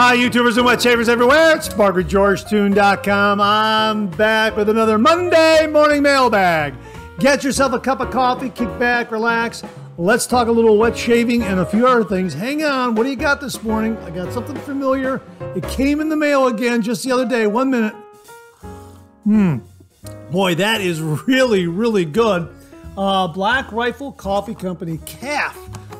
Hi, YouTubers and wet shavers everywhere. It's Mark at GeorgeToon.com. I'm back with another Monday morning mailbag. Get yourself a cup of coffee, kick back, relax. Let's talk a little wet shaving and a few other things. Hang on, what do you got this morning? I got something familiar. It came in the mail again just the other day. One minute. Hmm. Boy, that is really, really good. Uh, Black Rifle Coffee Company, CAF.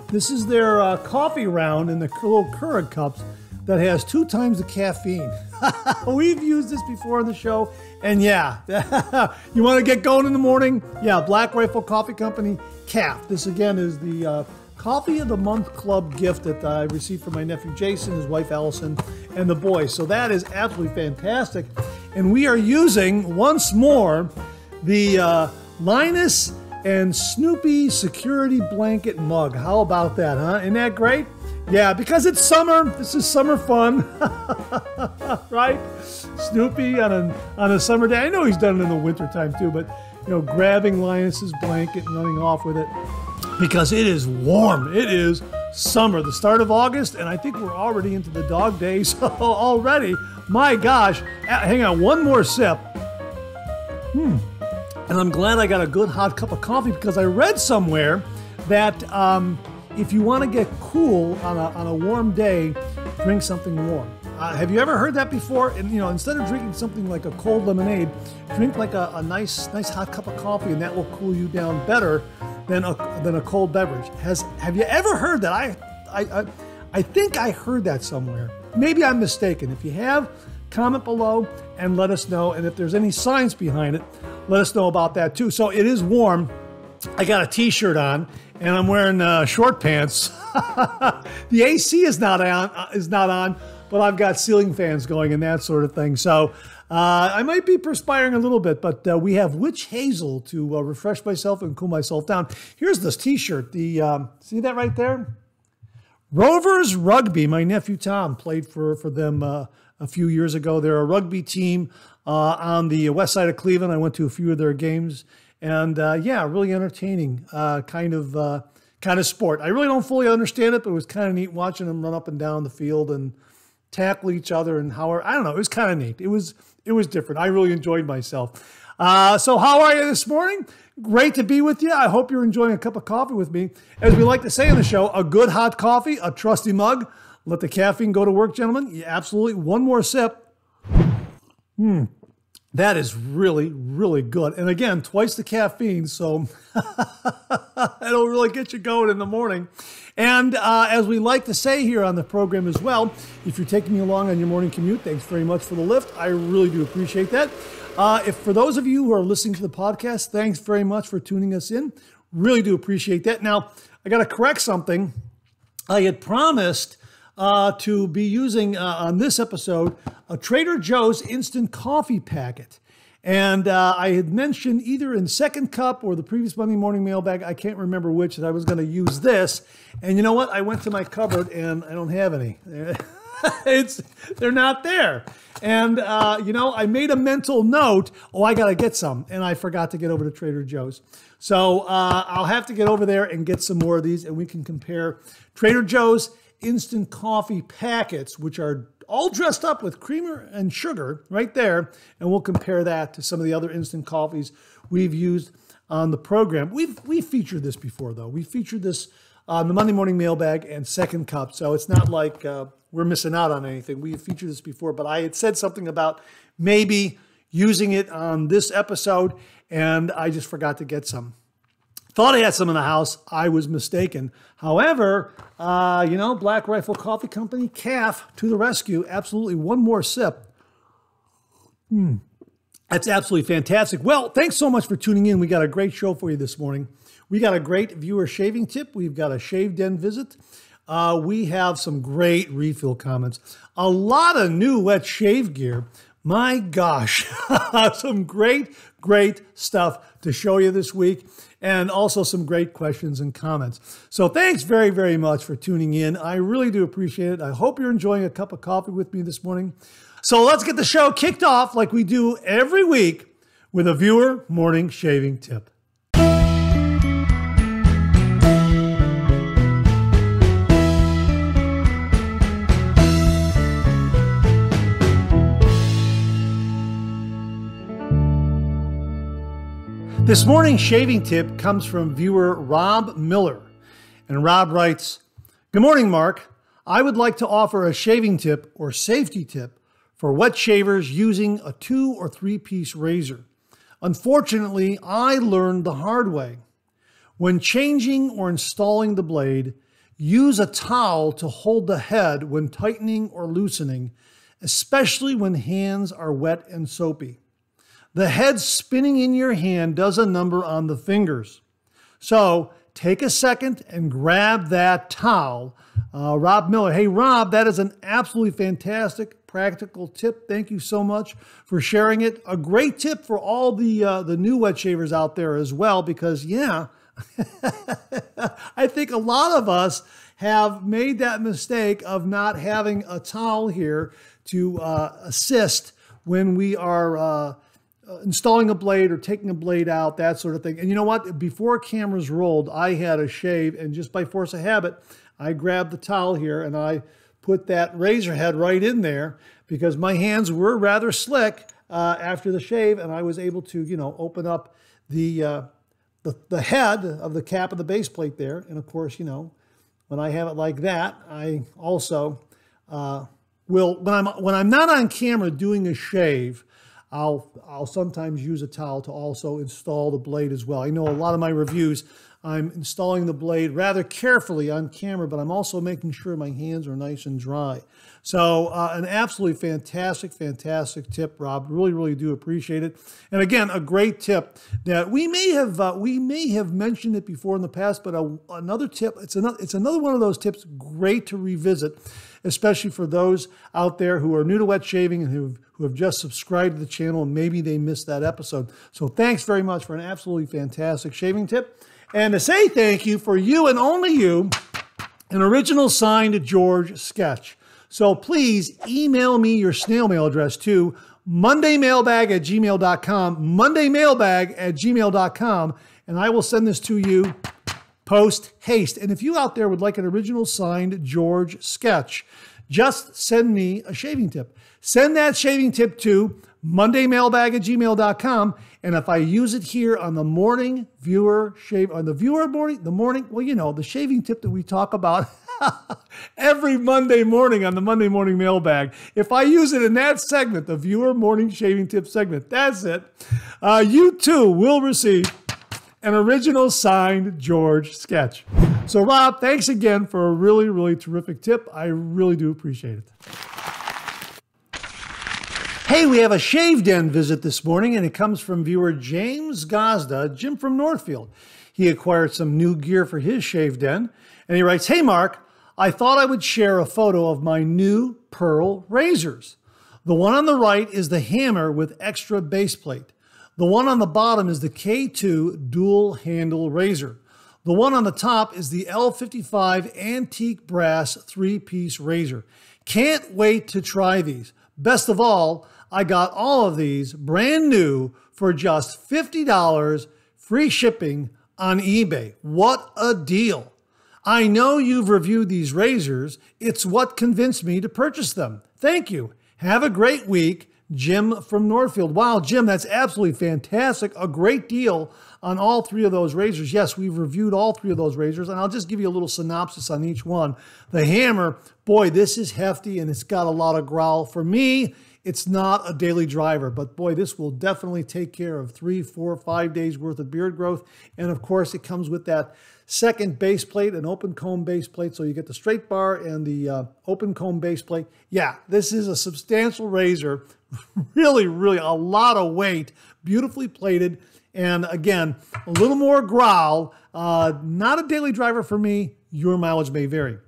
This is their uh, coffee round in the little Keurig cups that has two times the caffeine. We've used this before on the show, and yeah, you want to get going in the morning? Yeah, Black Rifle Coffee Company, CAF. This again is the uh, Coffee of the Month Club gift that I received from my nephew Jason, his wife Allison, and the boys. So that is absolutely fantastic. And we are using once more the uh, Linus and Snoopy security blanket mug. How about that, huh? Isn't that great? Yeah, because it's summer. This is summer fun, right? Snoopy on a on a summer day. I know he's done it in the wintertime too, but you know, grabbing Linus's blanket and running off with it because it is warm. It is summer, the start of August, and I think we're already into the dog days already. My gosh! Hang on, one more sip. Hmm. And I'm glad I got a good hot cup of coffee because I read somewhere that. Um, if you want to get cool on a, on a warm day, drink something warm. Uh, have you ever heard that before? And you know, instead of drinking something like a cold lemonade, drink like a, a nice, nice hot cup of coffee, and that will cool you down better than a than a cold beverage. Has Have you ever heard that? I I I, I think I heard that somewhere. Maybe I'm mistaken. If you have, comment below and let us know. And if there's any science behind it, let us know about that too. So it is warm. I got a T-shirt on and I'm wearing uh, short pants. the AC is not on, uh, is not on, but I've got ceiling fans going and that sort of thing. So uh, I might be perspiring a little bit, but uh, we have witch hazel to uh, refresh myself and cool myself down. Here's this T-shirt. The um, see that right there? Rovers Rugby. My nephew Tom played for for them uh, a few years ago. They're a rugby team on the west side of Cleveland. I went to a few of their games and uh, yeah, really entertaining uh, kind of uh, kind of sport. I really don't fully understand it, but it was kind of neat watching them run up and down the field and tackle each other and how I don't know. It was kind of neat. It was it was different. I really enjoyed myself. Uh, so how are you this morning? Great to be with you. I hope you're enjoying a cup of coffee with me. As we like to say on the show, a good hot coffee, a trusty mug. Let the caffeine go to work, gentlemen. Yeah, absolutely. One more sip. Hmm. That is really, really good. And again, twice the caffeine, so it'll really get you going in the morning. And uh, as we like to say here on the program as well, if you're taking me along on your morning commute, thanks very much for the lift. I really do appreciate that. Uh, if for those of you who are listening to the podcast, thanks very much for tuning us in. Really do appreciate that. Now, I got to correct something. I had promised uh, to be using uh, on this episode a Trader Joe's instant coffee packet. And uh, I had mentioned either in Second Cup or the previous Monday morning mailbag, I can't remember which, that I was going to use this. And you know what? I went to my cupboard and I don't have any. it's they're not there. And uh, you know, I made a mental note. Oh, I gotta get some, and I forgot to get over to Trader Joe's. So uh, I'll have to get over there and get some more of these, and we can compare Trader Joe's instant coffee packets, which are all dressed up with creamer and sugar right there. And we'll compare that to some of the other instant coffees we've used on the program. We've, we've featured this before, though. We featured this on the Monday Morning Mailbag and Second Cup. So it's not like uh, we're missing out on anything. We've featured this before, but I had said something about maybe using it on this episode, and I just forgot to get some. Thought I had some in the house. I was mistaken. However, uh, you know, Black Rifle Coffee Company, CAF to the rescue. Absolutely. One more sip. Hmm. That's absolutely fantastic. Well, thanks so much for tuning in. We got a great show for you this morning. We got a great viewer shaving tip. We've got a shave den visit. Uh, we have some great refill comments. A lot of new wet shave gear. My gosh, some great, great stuff to show you this week and also some great questions and comments. So thanks very, very much for tuning in. I really do appreciate it. I hope you're enjoying a cup of coffee with me this morning. So let's get the show kicked off like we do every week with a viewer morning shaving tip. This morning's shaving tip comes from viewer Rob Miller. And Rob writes Good morning, Mark. I would like to offer a shaving tip or safety tip for wet shavers using a two or three piece razor. Unfortunately, I learned the hard way. When changing or installing the blade, use a towel to hold the head when tightening or loosening, especially when hands are wet and soapy. The head spinning in your hand does a number on the fingers. So take a second and grab that towel. Uh, Rob Miller. Hey, Rob, that is an absolutely fantastic practical tip. Thank you so much for sharing it. A great tip for all the uh, the new wet shavers out there as well, because yeah, I think a lot of us have made that mistake of not having a towel here to uh, assist when we are uh, installing a blade or taking a blade out, that sort of thing. And you know what? Before cameras rolled, I had a shave, and just by force of habit, I grabbed the towel here and I put that razor head right in there because my hands were rather slick uh, after the shave, and I was able to, you know, open up the, uh, the the head of the cap of the base plate there. And of course, you know, when I have it like that, I also uh, will when I'm when I'm not on camera doing a shave. I'll, I'll sometimes use a towel to also install the blade as well. I know a lot of my reviews, I'm installing the blade rather carefully on camera, but I'm also making sure my hands are nice and dry. So uh, an absolutely fantastic, fantastic tip, Rob. Really, really do appreciate it. And again, a great tip that we may have uh, we may have mentioned it before in the past, but a, another tip. It's another it's another one of those tips. Great to revisit especially for those out there who are new to wet shaving and who, who have just subscribed to the channel and maybe they missed that episode. So thanks very much for an absolutely fantastic shaving tip. And to say thank you for you and only you, an original signed George sketch. So please email me your snail mail address to mondaymailbag at gmail.com, mondaymailbag at gmail.com, and I will send this to you post haste. And if you out there would like an original signed George sketch, just send me a shaving tip. Send that shaving tip to mondaymailbag at gmail.com. And if I use it here on the morning viewer shave, on the viewer morning, the morning, well, you know, the shaving tip that we talk about every Monday morning on the Monday morning mailbag. If I use it in that segment, the viewer morning shaving tip segment, that's it. Uh, you too will receive an original signed George sketch. So, Rob, thanks again for a really, really terrific tip. I really do appreciate it. Hey, we have a Shave Den visit this morning, and it comes from viewer James Gazda, Jim from Northfield. He acquired some new gear for his Shave Den, and he writes Hey, Mark, I thought I would share a photo of my new Pearl razors. The one on the right is the hammer with extra base plate. The one on the bottom is the K2 dual handle razor. The one on the top is the L55 antique brass three piece razor. Can't wait to try these. Best of all, I got all of these brand new for just $50 free shipping on eBay. What a deal! I know you've reviewed these razors. It's what convinced me to purchase them. Thank you. Have a great week Jim from Northfield. Wow, Jim, that's absolutely fantastic. A great deal on all three of those razors. Yes, we've reviewed all three of those razors, and I'll just give you a little synopsis on each one. The hammer, boy, this is hefty and it's got a lot of growl. For me, it's not a daily driver, but boy, this will definitely take care of three, four, five days worth of beard growth. And of course, it comes with that second base plate, an open comb base plate. So you get the straight bar and the uh, open comb base plate. Yeah, this is a substantial razor. really, really a lot of weight, beautifully plated. And again, a little more growl. Uh, not a daily driver for me. Your mileage may vary.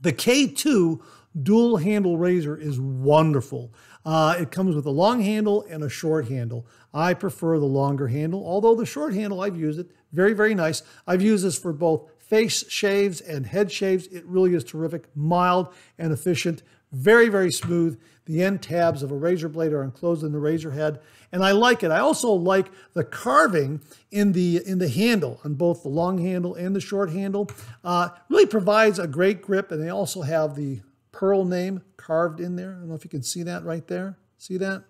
The K2 dual handle razor is wonderful. Uh, it comes with a long handle and a short handle. I prefer the longer handle, although the short handle, I've used it. Very, very nice. I've used this for both face shaves and head shaves. It really is terrific, mild and efficient, very, very smooth. The end tabs of a razor blade are enclosed in the razor head, and I like it. I also like the carving in the in the handle on both the long handle and the short handle. Uh, really provides a great grip, and they also have the Pearl name carved in there. I don't know if you can see that right there. See that?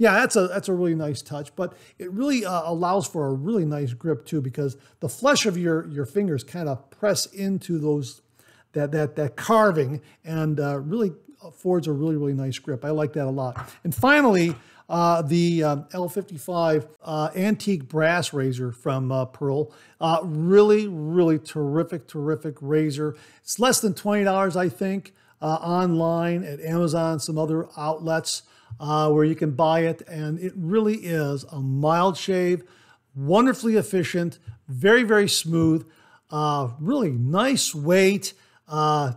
yeah, that's a that's a really nice touch, but it really uh, allows for a really nice grip too because the flesh of your your fingers kind of press into those that that that carving and uh, really affords a really really nice grip. I like that a lot. And finally, uh, the um, L55 uh, antique brass razor from uh, Pearl. Uh, really, really terrific, terrific razor. It's less than $20, I think, uh, online at Amazon, some other outlets where you can buy it. And it really is a mild shave, wonderfully efficient, very, very smooth, really nice weight.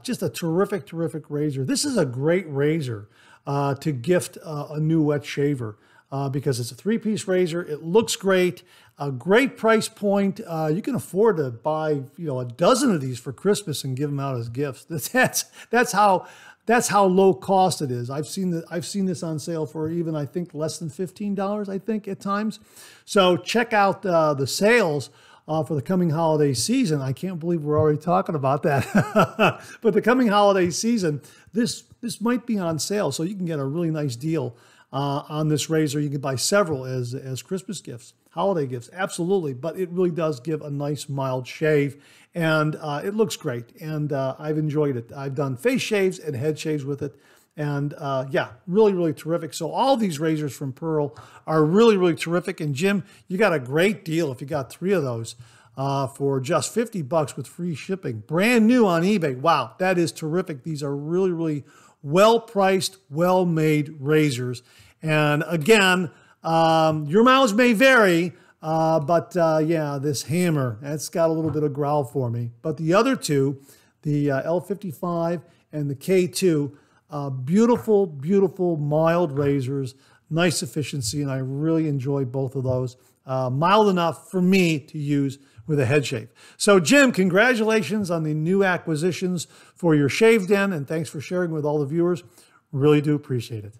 just a terrific, terrific razor. This is a great razor uh, to gift uh, a new wet shaver uh, because it's a three piece razor. It looks great, a great price point. Uh, you can afford to buy you know a dozen of these for Christmas and give them out as gifts. That's that's how that's how low cost it is. I've seen that I've seen this on sale for even I think less than fifteen dollars. I think at times. So check out uh, the sales uh, for the coming holiday season. I can't believe we're already talking about that. but the coming holiday season, this this might be on sale, so you can get a really nice deal uh, on this razor. You can buy several as as Christmas gifts, holiday gifts, absolutely. But it really does give a nice mild shave, and uh, it looks great. And uh, I've enjoyed it. I've done face shaves and head shaves with it. And uh, yeah, really, really terrific. So all these razors from Pearl are really, really terrific. And Jim, you got a great deal if you got three of those uh, for just 50 bucks with free shipping. Brand new on eBay. Wow, that is terrific. These are really, really well priced, well made razors. And again, um, your miles may vary, uh, but uh, yeah, this hammer, that's got a little bit of growl for me. But the other two, the uh, L55 and the K2, uh, beautiful, beautiful, mild razors, nice efficiency, and I really enjoy both of those. Uh, mild enough for me to use with a head shave. So, Jim, congratulations on the new acquisitions for your shave den, and thanks for sharing with all the viewers. Really do appreciate it.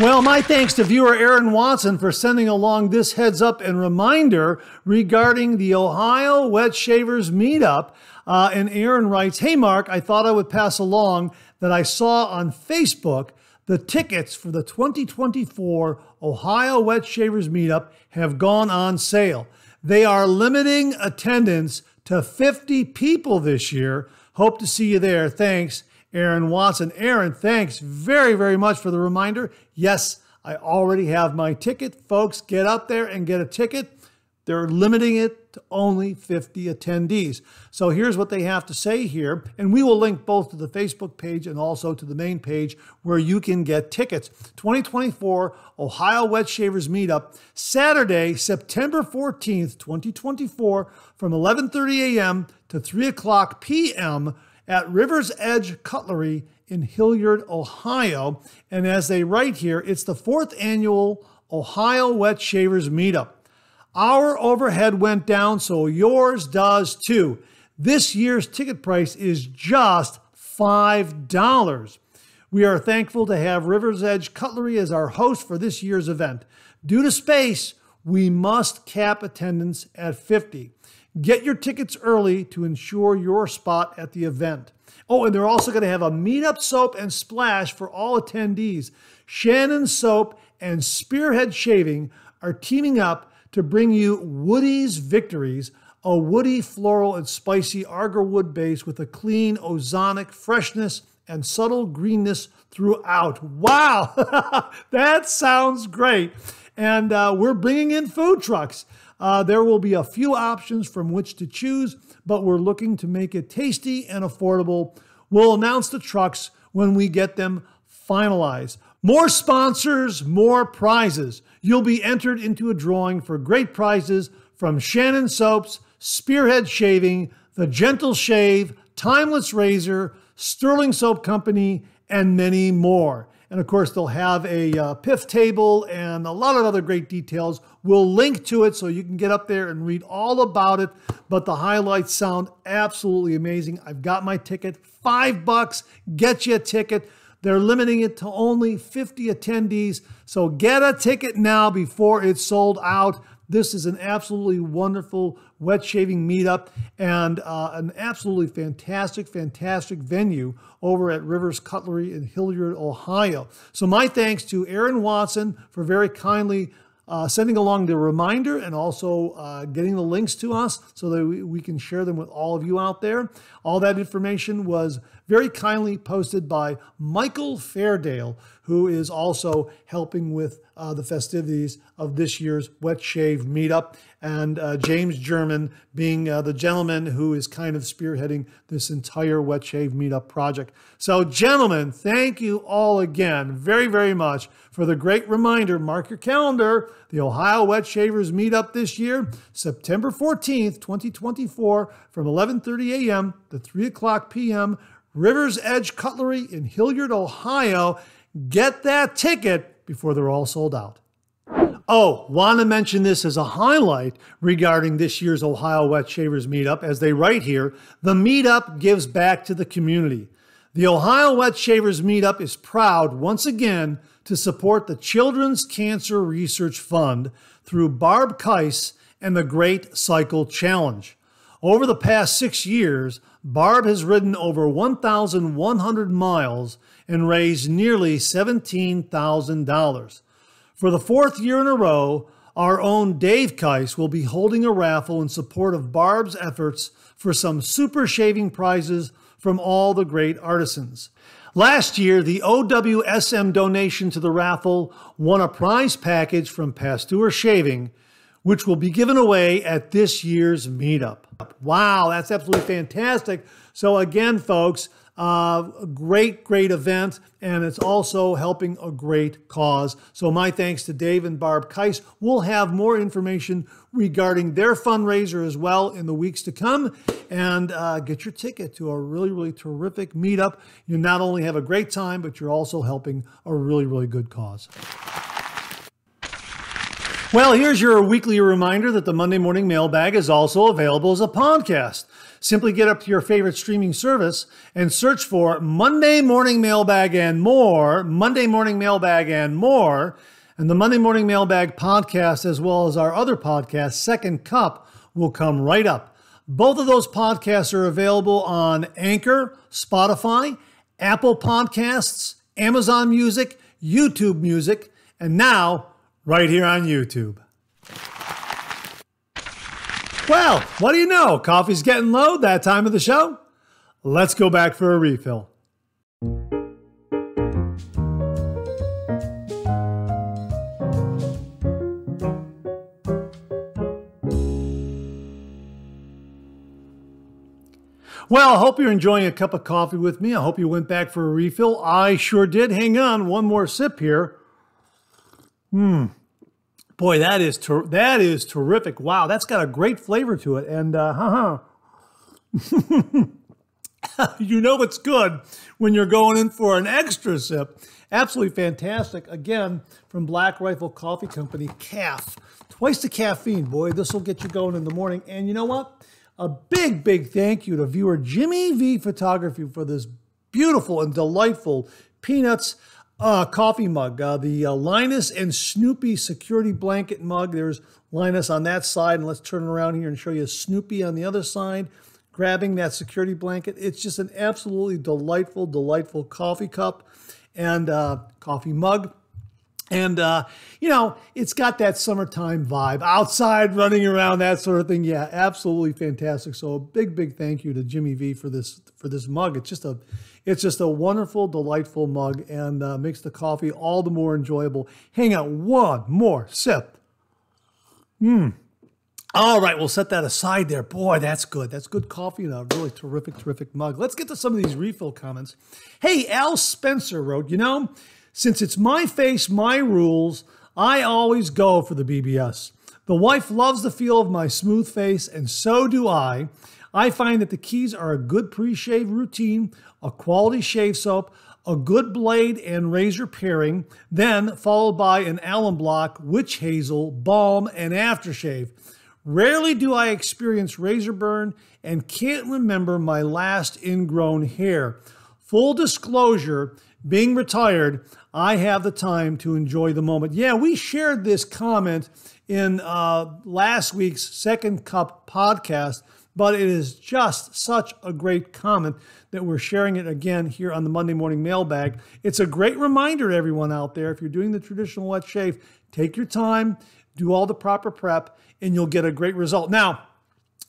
Well, my thanks to viewer Aaron Watson for sending along this heads up and reminder regarding the Ohio Wet Shavers Meetup. Uh, and Aaron writes, Hey, Mark, I thought I would pass along that I saw on Facebook the tickets for the 2024 Ohio Wet Shavers Meetup have gone on sale. They are limiting attendance to 50 people this year. Hope to see you there. Thanks, Aaron Watson. Aaron, thanks very, very much for the reminder. Yes, I already have my ticket. Folks, get up there and get a ticket. They're limiting it to only 50 attendees. So here's what they have to say here. And we will link both to the Facebook page and also to the main page where you can get tickets. 2024 Ohio Wet Shavers Meetup, Saturday, September 14th, 2024, from 11:30 a.m. to 3 o'clock p.m. at River's Edge Cutlery in Hilliard, Ohio. And as they write here, it's the fourth annual Ohio Wet Shavers Meetup. Our overhead went down, so yours does too. This year's ticket price is just $5. We are thankful to have River's Edge Cutlery as our host for this year's event. Due to space, we must cap attendance at 50. Get your tickets early to ensure your spot at the event. Oh, and they're also going to have a meetup soap and splash for all attendees. Shannon Soap and Spearhead Shaving are teaming up to bring you Woody's Victories, a woody, floral, and spicy agarwood base with a clean, ozonic freshness and subtle greenness throughout. Wow, that sounds great. And uh, we're bringing in food trucks. Uh, there will be a few options from which to choose, but we're looking to make it tasty and affordable. We'll announce the trucks when we get them finalized. More sponsors, more prizes. You'll be entered into a drawing for great prizes from Shannon Soaps, Spearhead Shaving, The Gentle Shave, Timeless Razor, Sterling Soap Company, and many more. And of course, they'll have a uh, PIF table and a lot of other great details. We'll link to it so you can get up there and read all about it. But the highlights sound absolutely amazing. I've got my ticket, five bucks, get you a ticket. They're limiting it to only 50 attendees. So get a ticket now before it's sold out. This is an absolutely wonderful wet shaving meetup and uh, an absolutely fantastic, fantastic venue over at Rivers Cutlery in Hilliard, Ohio. So, my thanks to Aaron Watson for very kindly uh, sending along the reminder and also uh, getting the links to us so that we, we, can share them with all of you out there. All that information was very kindly posted by Michael Fairdale, who is also helping with uh, the festivities of this year's Wet Shave meetup, and uh, James German being uh, the gentleman who is kind of spearheading this entire Wet Shave meetup project. So, gentlemen, thank you all again very, very much for the great reminder. Mark your calendar. The Ohio Wet Shavers meetup this year, September 14th, 2024, from 11:30 a.m. to 3 o'clock p.m. Rivers Edge Cutlery in Hilliard, Ohio. Get that ticket before they're all sold out. Oh, want to mention this as a highlight regarding this year's Ohio Wet Shavers meetup. As they write here, the meetup gives back to the community. The Ohio Wet Shavers meetup is proud once again to support the Children's Cancer Research Fund through Barb Keiss and the Great Cycle Challenge. Over the past six years, Barb has ridden over 1,100 miles and raised nearly $17,000. For the fourth year in a row, our own Dave Keiss will be holding a raffle in support of Barb's efforts for some super shaving prizes from all the great artisans. Last year, the OWSM donation to the raffle won a prize package from Pasteur Shaving, which will be given away at this year's meetup. Wow, that's absolutely fantastic. So, again, folks, uh, a great, great event, and it's also helping a great cause. So, my thanks to Dave and Barb Keiss. We'll have more information regarding their fundraiser as well in the weeks to come. And uh, get your ticket to a really, really terrific meetup. You not only have a great time, but you're also helping a really, really good cause. Well, here's your weekly reminder that the Monday Morning Mailbag is also available as a podcast. Simply get up to your favorite streaming service and search for Monday Morning Mailbag and more, Monday Morning Mailbag and more. And the Monday Morning Mailbag podcast, as well as our other podcast, Second Cup, will come right up. Both of those podcasts are available on Anchor, Spotify, Apple Podcasts, Amazon Music, YouTube Music, and now right here on YouTube. Well, what do you know? Coffee's getting low that time of the show. Let's go back for a refill. Well, I hope you're enjoying a cup of coffee with me. I hope you went back for a refill. I sure did. Hang on, one more sip here. Hmm. Boy, that is ter- that is terrific. Wow, that's got a great flavor to it. And uh, huh. you know it's good when you're going in for an extra sip. Absolutely fantastic. Again, from Black Rifle Coffee Company, CAF. Twice the caffeine, boy. This will get you going in the morning. And you know what? A big, big thank you to viewer Jimmy V Photography for this beautiful and delightful peanuts uh, coffee mug, uh, the uh, Linus and Snoopy security blanket mug. There's Linus on that side, and let's turn around here and show you Snoopy on the other side, grabbing that security blanket. It's just an absolutely delightful, delightful coffee cup and uh, coffee mug. And, uh, you know, it's got that summertime vibe outside, running around, that sort of thing. Yeah, absolutely fantastic. So a big, big thank you to Jimmy V for this, for this mug. It's just a, it's just a wonderful, delightful mug and uh, makes the coffee all the more enjoyable. Hang on one more sip. Mmm. All right, we'll set that aside there. Boy, that's good. That's good coffee in a really terrific, terrific mug. Let's get to some of these refill comments. Hey, Al Spencer wrote, you know, since it's my face, my rules, I always go for the BBS. The wife loves the feel of my smooth face, and so do I. I find that the keys are a good pre shave routine, a quality shave soap, a good blade and razor pairing, then followed by an alum block, witch hazel, balm, and aftershave. Rarely do I experience razor burn and can't remember my last ingrown hair. Full disclosure, being retired, I have the time to enjoy the moment. Yeah, we shared this comment in uh, last week's Second Cup podcast, but it is just such a great comment that we're sharing it again here on the Monday Morning Mailbag. It's a great reminder to everyone out there if you're doing the traditional wet shave, take your time, do all the proper prep, and you'll get a great result. Now,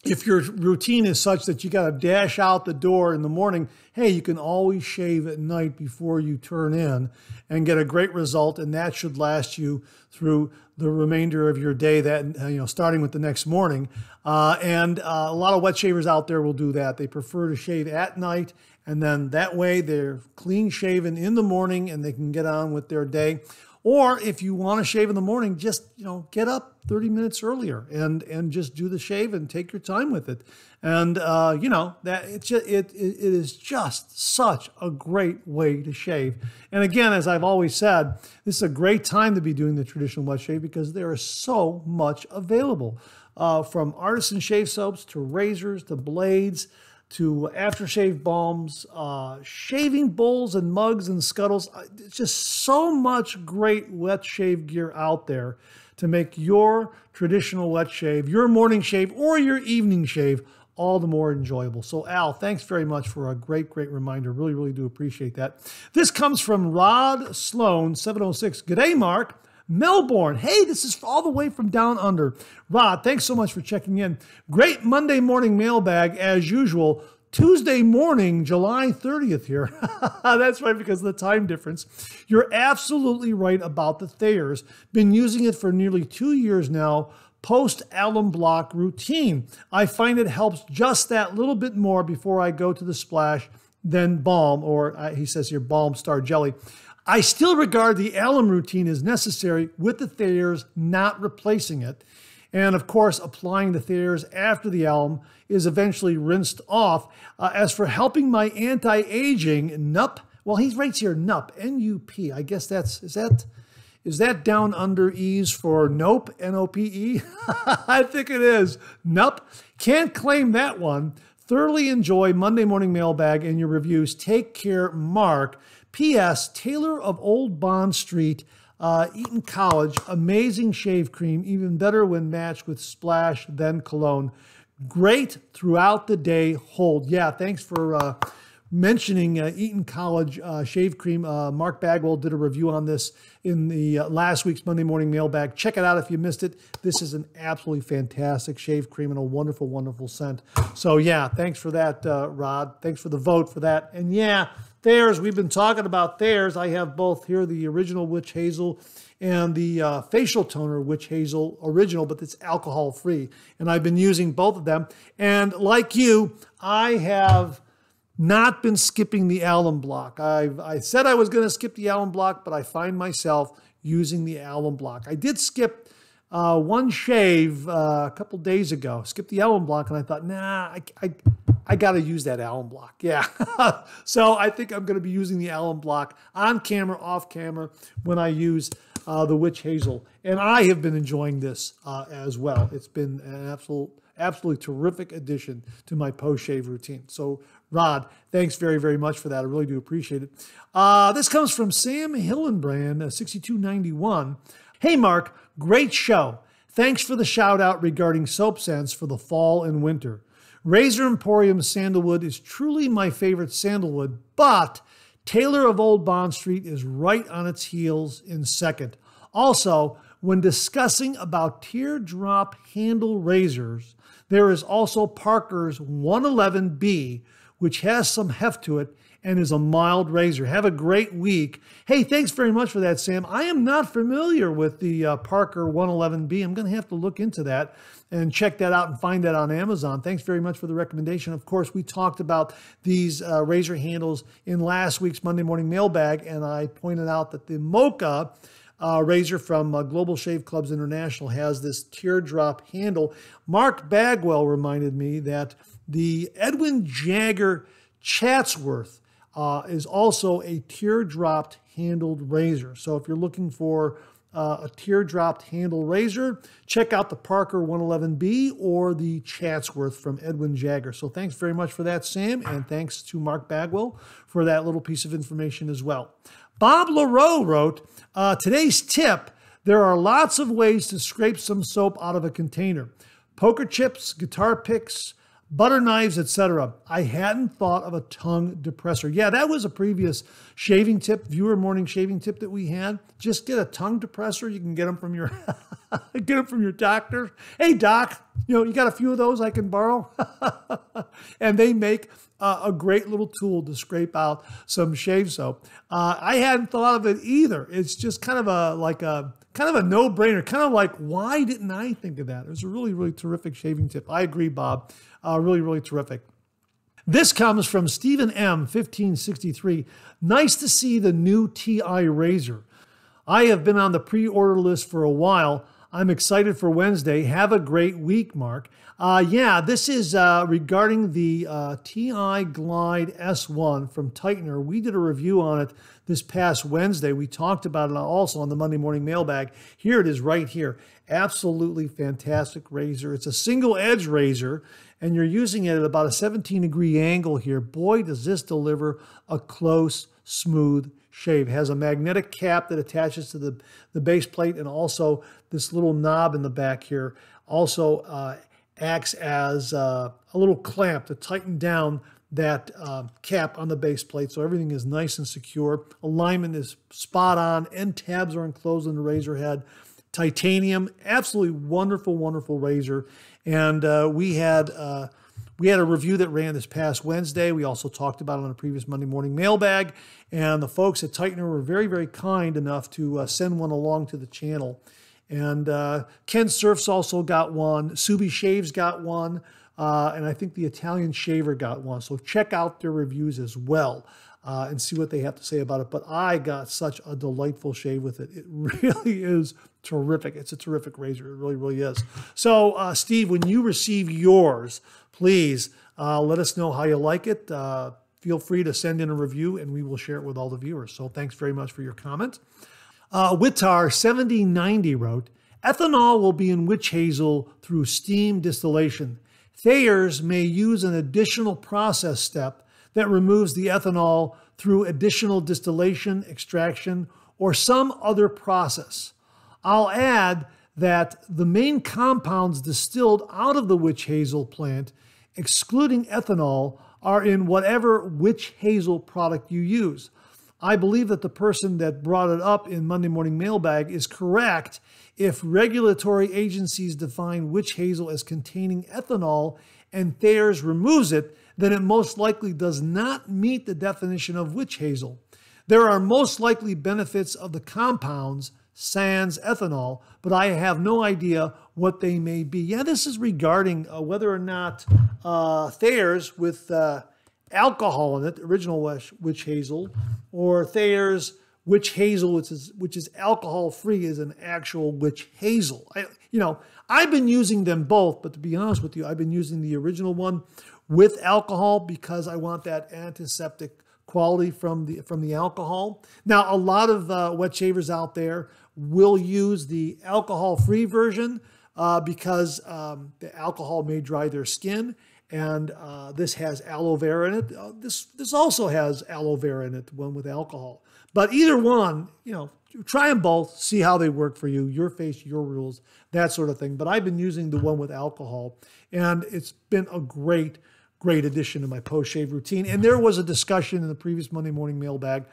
if your routine is such that you got to dash out the door in the morning, hey, you can always shave at night before you turn in and get a great result. And that should last you through the remainder of your day, that, you know, starting with the next morning. Uh, and uh, a lot of wet shavers out there will do that. They prefer to shave at night. And then that way they're clean shaven in the morning and they can get on with their day. Or if you want to shave in the morning, just you know get up 30 minutes earlier and and just do the shave and take your time with it. And uh, you know that it's just, it, it it is just such a great way to shave. And again, as I've always said, this is a great time to be doing the traditional wet shave because there is so much available, uh, from artisan shave soaps to razors to blades to aftershave balms, uh, shaving bowls and mugs and scuttles. Uh, it's just so much great wet shave gear out there to make your traditional wet shave, your morning shave, or your evening shave all the more enjoyable. So, Al, thanks very much for a great, great reminder. Really, really do appreciate that. This comes from Rod Sloan, 706. G'day, Mark. Melbourne. Hey, this is all the way from down under. Rod, thanks so much for checking in. Great Monday morning mailbag as usual. Tuesday morning, July 30th here. That's right, because of the time difference. You're absolutely right about the Thayers. Been using it for nearly two years now post alum block routine. I find it helps just that little bit more before I go to the splash than balm, or uh, he says here, balm star jelly. I still regard the alum routine as necessary with the Thayers, not replacing it. And of course, applying the Thayers after the alum is eventually rinsed off. Uh, as for helping my anti-aging, NUP, well, he writes here NUP, N-U-P. I guess that's, is that, is that down under E's for Nope, N-O-P-E? I think it is. NUP. Can't claim that one. Thoroughly enjoy Monday Morning Mailbag and your reviews. Take care, Mark. P.S. Taylor of Old Bond Street, uh, Eton College, amazing shave cream, even better when matched with Splash, then cologne. Great throughout the day hold. Yeah, thanks for uh, mentioning uh, Eton College uh, shave cream. Uh, Mark Bagwell did a review on this in the uh, last week's Monday morning mailbag. Check it out if you missed it. This is an absolutely fantastic shave cream and a wonderful, wonderful scent. So yeah, thanks for that, uh, Rod. Thanks for the vote for that. And yeah, Thayers, we've been talking about theirs. I have both here the original Witch Hazel and the uh, facial toner Witch Hazel original, but it's alcohol free. And I've been using both of them. And like you, I have not been skipping the alum block. I've, I said I was going to skip the alum block, but I find myself using the alum block. I did skip uh, one shave uh, a couple days ago, Skipped the alum block, and I thought, nah, I, I, I got to use that alum block. Yeah. so I think I'm going to be using the alum block on camera, off camera when I use uh, the witch hazel. And I have been enjoying this uh, as well. It's been an absolute, absolutely terrific addition to my post shave routine. So Rod, thanks very, very much for that. I really do appreciate it. Uh, this comes from Sam Hillenbrand, uh, 6291. Hey, Mark, great show. Thanks for the shout out regarding soap scents for the fall and winter. Razor Emporium Sandalwood is truly my favorite sandalwood, but Taylor of Old Bond Street is right on its heels in second. Also, when discussing about teardrop handle razors, there is also Parker's 111B, which has some heft to it and is a mild razor. Have a great week. Hey, thanks very much for that, Sam. I am not familiar with the uh, Parker 111B. I'm going to have to look into that and check that out and find that on Amazon. Thanks very much for the recommendation. Of course, we talked about these uh, razor handles in last week's Monday morning mailbag, and I pointed out that the Mocha uh, razor from uh, Global Shave Clubs International has this teardrop handle. Mark Bagwell reminded me that the Edwin Jagger Chatsworth uh, is also a teardrop handled razor. So if you're looking for uh, a teardropped handle razor, check out the Parker 111B or the Chatsworth from Edwin Jagger. So thanks very much for that, Sam, and thanks to Mark Bagwell for that little piece of information as well. Bob LaRoe wrote, uh, today's tip, there are lots of ways to scrape some soap out of a container. Poker chips, guitar picks, butter knives, etc. I hadn't thought of a tongue depressor. Yeah, that was a previous shaving tip, viewer morning shaving tip that we had. Just get a tongue depressor. You can get them from your get them from your doctor. Hey doc, you know you got a few of those I can borrow, and they make uh, a great little tool to scrape out some shave soap. Uh, I hadn't thought of it either. It's just kind of a like a kind of a no-brainer. Kind of like why didn't I think of that? It was a really really terrific shaving tip. I agree, Bob. Uh, really really terrific. This comes from Stephen M. 1563. Nice to see the new TI razor. I have been on the pre order list for a while. I'm excited for Wednesday. Have a great week, Mark. Uh, yeah, this is uh, regarding the uh, TI Glide S1 from Tightener. We did a review on it this past Wednesday. We talked about it also on the Monday morning mailbag. Here it is right here. Absolutely fantastic razor. It's a single edge razor, and you're using it at about a 17 degree angle here. Boy, does this deliver a close, smooth shave. Has a magnetic cap that attaches to the, the base plate and also this little knob in the back here also uh, acts as uh, a little clamp to tighten down that uh, cap on the base plate so everything is nice and secure. Alignment is spot on. End tabs are enclosed in the razor head. Titanium, absolutely wonderful, wonderful razor. And uh, we had uh, we had a review that ran this past Wednesday. We also talked about it on a previous Monday morning mailbag. And the folks at Tightener were very, very kind enough to uh, send one along to the channel. And uh, Kensurfs also got one. Subi Shaves got one. Uh, and I think the Italian Shaver got one. So check out their reviews as well. Uh, and see what they have to say about it. But I got such a delightful shave with it. It really is terrific. It's a terrific razor. It really, really is. So, uh, Steve, when you receive yours, please uh, let us know how you like it. Uh, feel free to send in a review and we will share it with all the viewers. So thanks very much for your comment. Uh, Witar 7090 wrote, Ethanol will be in witch hazel through steam distillation. Thayers may use an additional process step that removes the ethanol through additional distillation, extraction, or some other process. I'll add that the main compounds distilled out of the witch hazel plant, excluding ethanol, are in whatever witch hazel product you use. I believe that the person that brought it up in Monday Morning Mailbag is correct if regulatory agencies define witch hazel as containing ethanol and Thayer's removes it, then it most likely does not meet the definition of witch hazel. There are most likely benefits of the compounds sans ethanol, but I have no idea what they may be. Yeah, this is regarding uh, whether or not uh, Thayer's with uh, alcohol in it, original witch, witch hazel, or Thayer's witch hazel, which is which is alcohol free, is an actual witch hazel. I, you know, I've been using them both, but to be honest with you, I've been using the original one with alcohol because I want that antiseptic quality from the from the alcohol. Now, a lot of uh, wet shavers out there will use the alcohol-free version uh, because um, the alcohol may dry their skin, and uh, this has aloe vera in it. Uh, this this also has aloe vera in it, the one with alcohol. But either one, you know, try them both, see how they work for you, your face, your rules, that sort of thing. But I've been using the one with alcohol, and it's been a great, great addition to my post shave routine. And there was a discussion in the previous Monday morning mailbag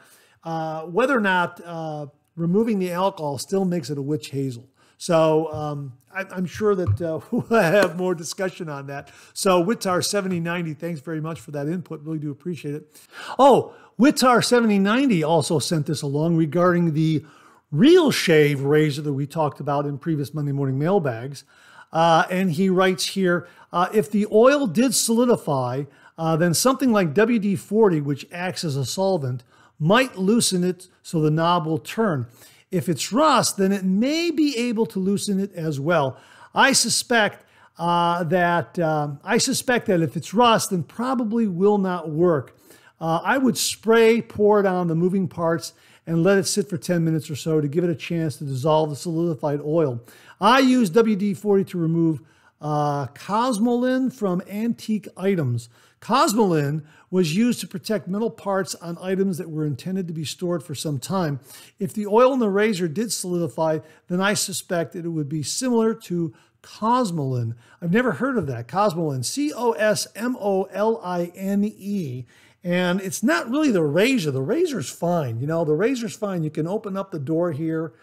uh, whether or not uh, removing the alcohol still makes it a witch hazel. So um, I, am sure that uh, we'll have more discussion on that. So Witar 7090, thanks very much for that input. Really do appreciate it. Oh, Witar 7090 also sent this along regarding the real shave razor that we talked about in previous Monday morning mailbags. Uh, and he writes here, uh, if the oil did solidify, uh, then something like WD-40, which acts as a solvent, might loosen it so the knob will turn. If it's rust, then it may be able to loosen it as well. I suspect uh, that um, I suspect that if it's rust, then probably will not work. Uh, I would spray, pour it on the moving parts, and let it sit for 10 minutes or so to give it a chance to dissolve the solidified oil. I use WD 40 to remove uh, Cosmoline from antique items. Cosmoline was used to protect metal parts on items that were intended to be stored for some time. If the oil in the razor did solidify, then I suspect that it would be similar to Cosmoline. I've never heard of that. Cosmoline, C O S M O L I N E. And it's not really the razor. The razor's fine. You know, the razor's fine. You can open up the door here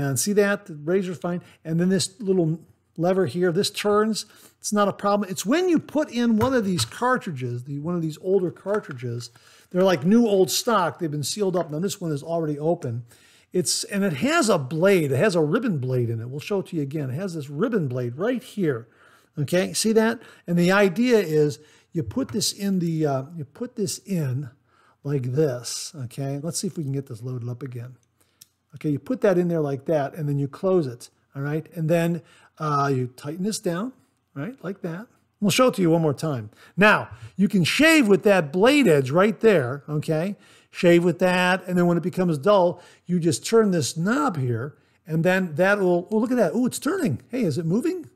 and see that? The razor's fine. And then this little lever here, this turns. It's not a problem. It's when you put in one of these cartridges, the one of these older cartridges, they're like new old stock. They've been sealed up. Now this one is already open. It's and it has a blade. It has a ribbon blade in it. We'll show it to you again. It has this ribbon blade right here. Okay, see that? And the idea is you put this in the uh, you put this in like this. Okay, let's see if we can get this loaded up again. Okay, you put that in there like that, and then you close it. All right, and then uh, you tighten this down, right, like that. We'll show it to you one more time. Now, you can shave with that blade edge right there, okay? Shave with that, and then when it becomes dull, you just turn this knob here, and then that will, oh, look at that. Oh, it's turning. Hey, is it moving?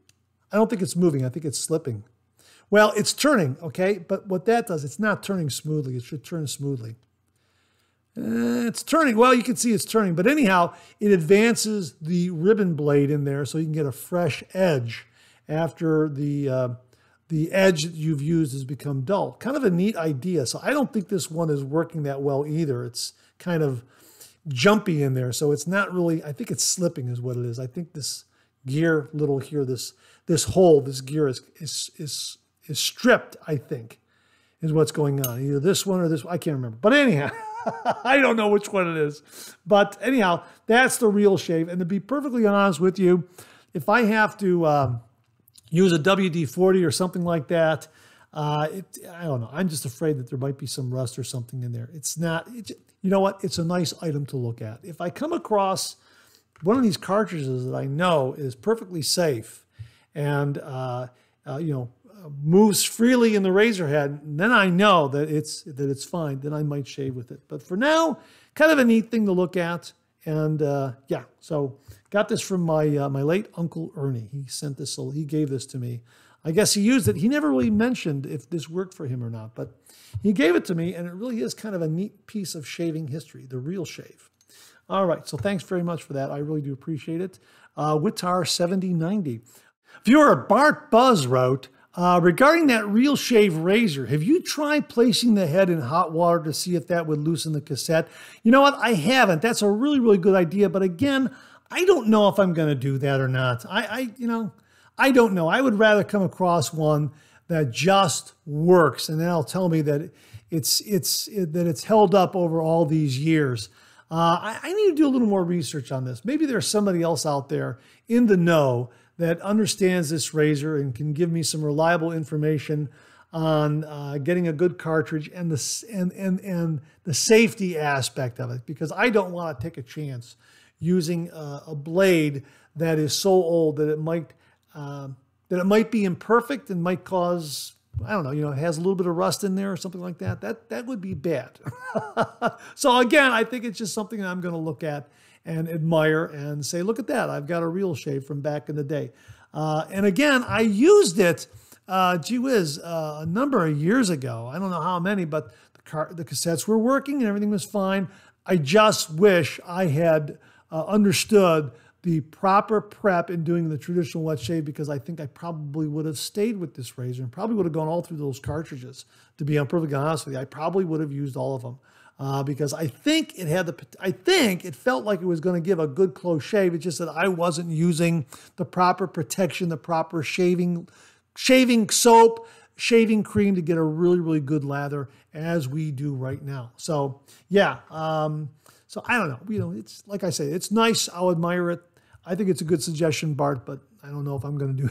I don't think it's moving. I think it's slipping. Well, it's turning, okay? But what that does, it's not turning smoothly. It should turn smoothly. Uh, it's turning. Well, you can see it's turning. But anyhow, it advances the ribbon blade in there so you can get a fresh edge after the, uh, the edge that you've used has become dull. Kind of a neat idea. So I don't think this one is working that well either. It's kind of jumpy in there. So it's not really, I think it's slipping is what it is. I think this gear little here, this this hole, this gear is, is, is is stripped, I think, is what's going on. Either this one or this. I can't remember. But anyhow, I don't know which one it is. But anyhow, that's the real shave. And to be perfectly honest with you, if I have to um, use a WD-40 or something like that, uh, it, I don't know. I'm just afraid that there might be some rust or something in there. It's not, you know what? It's a nice item to look at. If I come across one of these cartridges that I know is perfectly safe and, uh, uh, you know, moves freely in the razor head, then I know that it's that it's fine. Then I might shave with it. But for now, kind of a neat thing to look at. And uh, yeah, so got this from my uh, my late uncle Ernie. He sent this. He gave this to me. I guess he used it. He never really mentioned if this worked for him or not, but he gave it to me, and it really is kind of a neat piece of shaving history, the real shave. All right, so thanks very much for that. I really do appreciate it. Uh, Witar 7090. Viewer Bart Buzz wrote, uh, regarding that real shave razor, have you tried placing the head in hot water to see if that would loosen the cassette? You know what? I haven't. That's a really, really good idea. But again, I don't know if I'm going to do that or not. I, I, you know, I don't know. I would rather come across one that just works, and then it'll tell me that it's it's it, that it's held up over all these years. Uh, I, I need to do a little more research on this. Maybe there's somebody else out there in the know that understands this razor and can give me some reliable information on uh, getting a good cartridge and the and, and and the safety aspect of it because I don't want to take a chance using a, a blade that is so old that it might uh, that it might be imperfect and might cause I don't know, you know, it has a little bit of rust in there or something like that. That that would be bad. so again, I think it's just something I'm going to look at and admire and say, look at that, I've got a real shave from back in the day. Uh, and again, I used it, uh, gee whiz, uh, a number of years ago. I don't know how many, but the, car, the cassettes were working and everything was fine. I just wish I had uh, understood the proper prep in doing the traditional wet shave because I think I probably would have stayed with this razor and probably would have gone all through those cartridges. To be perfectly honest with you, I probably would have used all of them uh, because I think it had the, I think it felt like it was going to give a good close shave. It's just that I wasn't using the proper protection, the proper shaving, shaving soap, shaving cream to get a really, really good lather as we do right now. So yeah, um, so I don't know. You know, it's like I say, it's nice. I'll admire it. I think it's a good suggestion, Bart, but I don't know if I'm going to do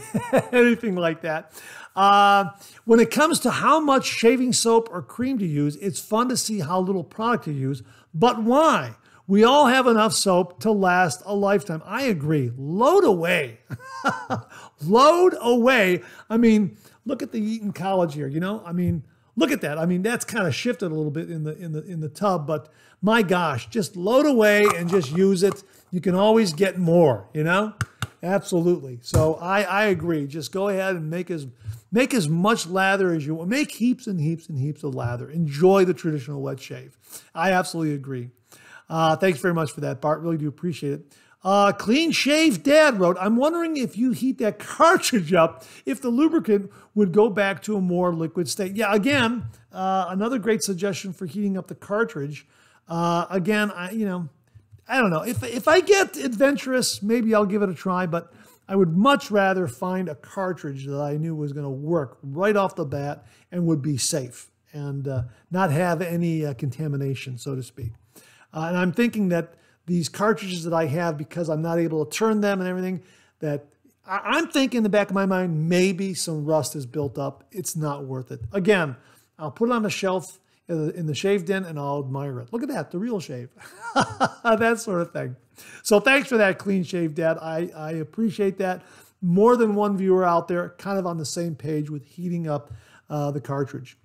anything like that. Uh, when it comes to how much shaving soap or cream to use, it's fun to see how little product to use, but why? We all have enough soap to last a lifetime. I agree. Load away. Load away. I mean, look at the Eton College here, you know? I mean, look at that. I mean, that's kind of shifted a little bit in the in the in the tub, but my gosh, just load away and just use it. You can always get more, you know? Absolutely. So I, I agree. Just go ahead and make as make as much lather as you want. Make heaps and heaps and heaps of lather. Enjoy the traditional wet shave. I absolutely agree. Uh, thanks very much for that, Bart. Really do appreciate it. Uh, Clean Shave Dad wrote, I'm wondering if you heat that cartridge up, if the lubricant would go back to a more liquid state. Yeah, again, uh, another great suggestion for heating up the cartridge. Uh, again, I, you know, I don't know. If, if I get adventurous, maybe I'll give it a try, but I would much rather find a cartridge that I knew was going to work right off the bat and would be safe and uh, not have any uh, contamination, so to speak. Uh, and I'm thinking that these cartridges that I have, because I'm not able to turn them and everything, that I- am thinking in the back of my mind, maybe some rust is built up. It's not worth it. Again, I'll put it on the shelf in the, shaved in the shave den and I'll admire it. Look at that, the real shave. that sort of thing. So thanks for that clean shave, Dad. I, I appreciate that. More than one viewer out there kind of on the same page with heating up uh, the cartridge.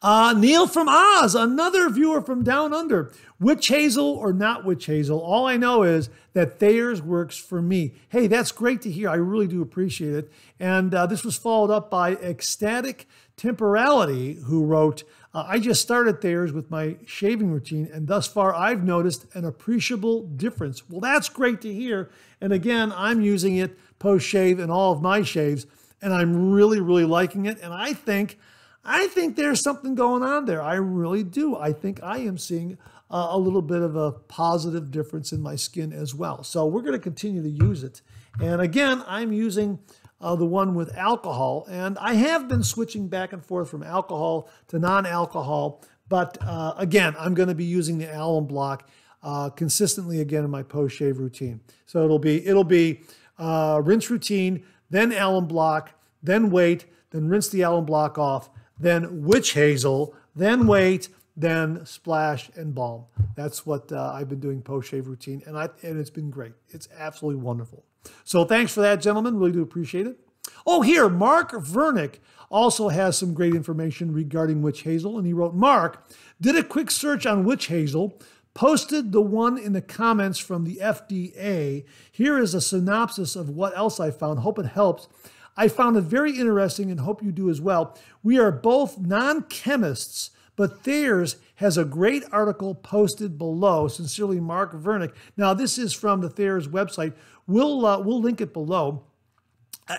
Uh, Neil from Oz, another viewer from down under. Witch hazel or not witch hazel, all I know is that Thayer's works for me. Hey, that's great to hear. I really do appreciate it. And uh, this was followed up by Ecstatic Temporality, who wrote, uh, I just started Thayer's with my shaving routine, and thus far I've noticed an appreciable difference. Well, that's great to hear. And again, I'm using it post shave in all of my shaves, and I'm really, really liking it. And I think, I think there's something going on there. I really do. I think I am seeing uh, a little bit of a positive difference in my skin as well. So we're going to continue to use it. And again, I'm using uh, the one with alcohol. And I have been switching back and forth from alcohol to non-alcohol. But uh, again, I'm going to be using the alum block uh, consistently again in my post-shave routine. So it'll be it'll be uh, rinse routine, then alum block, then wait, then rinse the alum block off, then witch hazel, then wait, then splash and balm. That's what uh, I've been doing post-shave routine, and I and it's been great. It's absolutely wonderful. So thanks for that, gentlemen. Really do appreciate it. Oh, here, Mark Vernick also has some great information regarding witch hazel. And he wrote, Mark did a quick search on witch hazel, posted the one in the comments from the FDA. Here is a synopsis of what else I found. Hope it helps. I found it very interesting and hope you do as well. We are both non chemists but Thayer's has a great article posted below. Sincerely, Mark Vernick. Now, this is from the Thayer's website. We'll, uh, we'll link it below.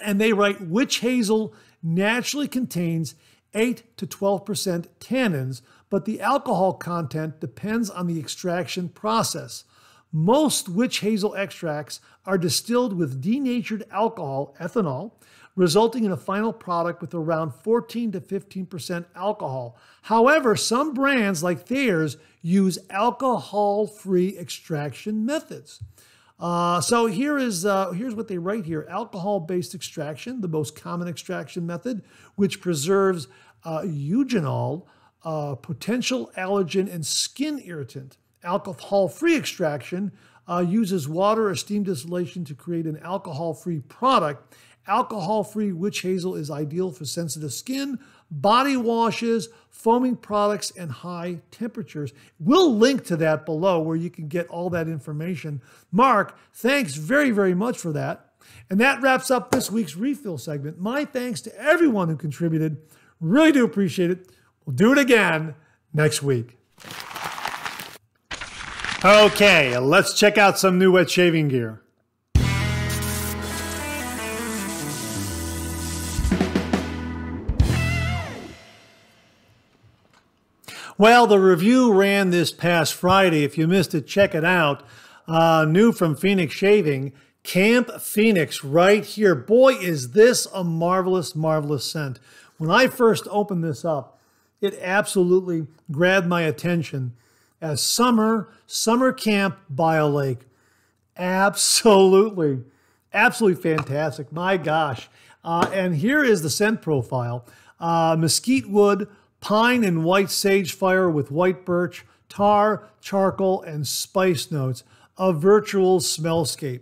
And they write Witch hazel naturally contains 8 to 12% tannins, but the alcohol content depends on the extraction process. Most witch hazel extracts are distilled with denatured alcohol, ethanol, resulting in a final product with around 14 to 15% alcohol. However, some brands like Thayer's use alcohol-free extraction methods. Uh, so here is uh, here's what they write here: alcohol-based extraction, the most common extraction method, which preserves uh, eugenol, uh, potential allergen and skin irritant. Alcohol-free extraction uh, uses water or steam distillation to create an alcohol-free product Alcohol free witch hazel is ideal for sensitive skin, body washes, foaming products, and high temperatures. We'll link to that below where you can get all that information. Mark, thanks very, very much for that. And that wraps up this week's refill segment. My thanks to everyone who contributed. Really do appreciate it. We'll do it again next week. Okay, let's check out some new wet shaving gear. Well, the review ran this past Friday. If you missed it, check it out. Uh, new from Phoenix Shaving, Camp Phoenix right here. Boy, is this a marvelous, marvelous scent. When I first opened this up, it absolutely grabbed my attention as summer, summer camp by a lake. Absolutely, absolutely fantastic. My gosh. Uh, and here is the scent profile. Uh, mesquite wood, pine and white sage fire with white birch, tar, charcoal, and spice notes. A virtual smellscape.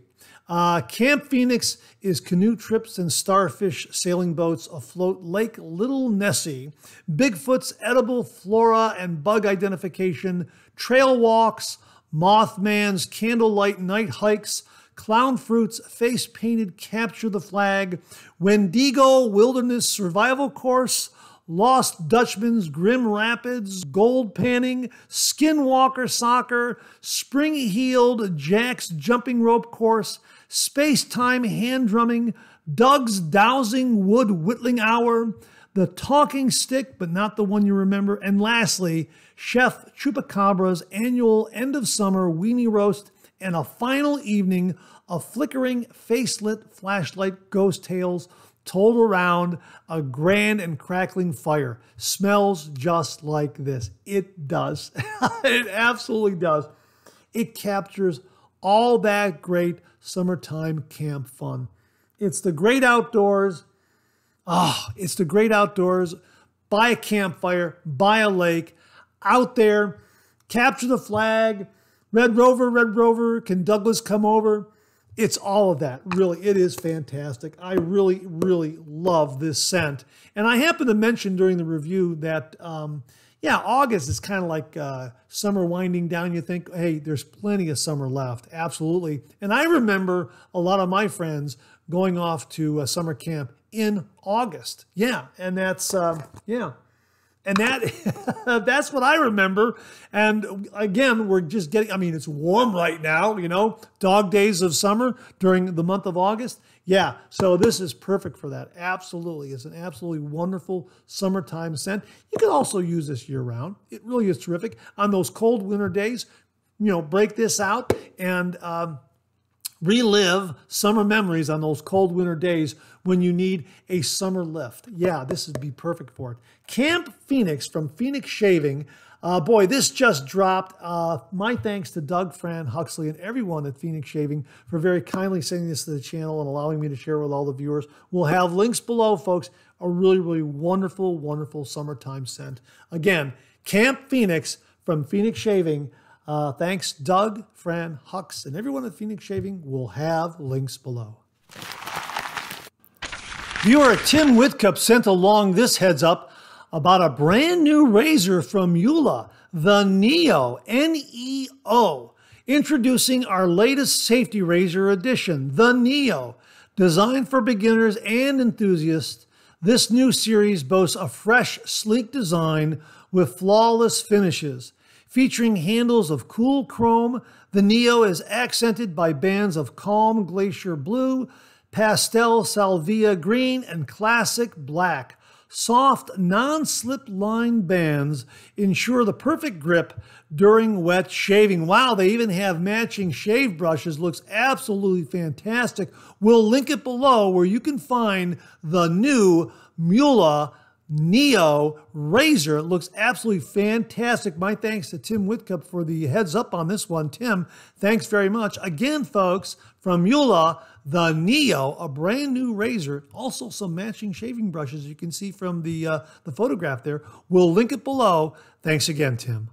Uh, Camp Phoenix is canoe trips and starfish sailing boats afloat Lake Little Nessie, Bigfoot's edible flora and bug identification, trail walks, Mothman's candlelight night hikes, Clown Fruit's face painted capture the flag, Wendigo wilderness survival course, Lost Dutchman's Grim Rapids, Gold Panning, Skinwalker Soccer, Spring Heeled Jack's Jumping Rope Course, Space Time Hand Drumming, Doug's Dowsing Wood Whittling Hour, The Talking Stick, but not the one you remember, and lastly, Chef Chupacabra's annual end of summer weenie roast and a final evening of flickering facelit flashlight ghost tales told around a grand and crackling fire. Smells just like this. It does. it absolutely does. It captures all that great summertime camp fun. It's the great outdoors. Ah, oh, it's the great outdoors by a campfire, by a lake, out there, capture the flag. Red Rover, Red Rover, can Douglas come over? It's all of that. Really, it is fantastic. I really, really love this scent. And I happened to mention during the review that, um, yeah, August is kind of like uh, summer winding down. You think, hey, there's plenty of summer left. Absolutely. And I remember a lot of my friends going off to a summer camp in August. Yeah, and that's, uh, yeah. And that that's what I remember. And again, we're just getting, I mean, it's warm right now, you know, dog days of summer during the month of August. Yeah, so this is perfect for that. Absolutely. It's an absolutely wonderful summertime scent. You can also use this year round. It really is terrific. On those cold winter days, you know, break this out and um, relive summer memories on those cold winter days when you need a summer lift. Yeah, this would be perfect for it. Camp Phoenix from Phoenix Shaving. Uh, boy, this just dropped. Uh, my thanks to Doug, Fran, Huxley, and everyone at Phoenix Shaving for very kindly sending this to the channel and allowing me to share with all the viewers. We'll have links below, folks. A really, really wonderful, wonderful summertime scent. Again, Camp Phoenix from Phoenix Shaving. Uh, thanks, Doug, Fran, Hux, and everyone at Phoenix Shaving. We'll have links below. Viewer Tim Whitcup sent along this heads up about a brand new razor from Muhle, the Neo, N-E-O, introducing our latest safety razor edition, the Neo. Designed for beginners and enthusiasts, this new series boasts a fresh, sleek design with flawless finishes. Featuring handles of cool chrome, the Neo is accented by bands of calm glacier blue, pastel salvia green, and classic black. Soft, non-slip line bands ensure the perfect grip during wet shaving. Wow, they even have matching shave brushes. Looks absolutely fantastic. We'll link it below where you can find the new Muhle Neo Razor. Looks absolutely fantastic. My thanks to Tim Whitcup for the heads up on this one. Tim, thanks very much. Again, folks, from Muhle, the Neo, a brand new razor, also some matching shaving brushes you can see from the, uh, the photograph there. We'll link it below. Thanks again, Tim.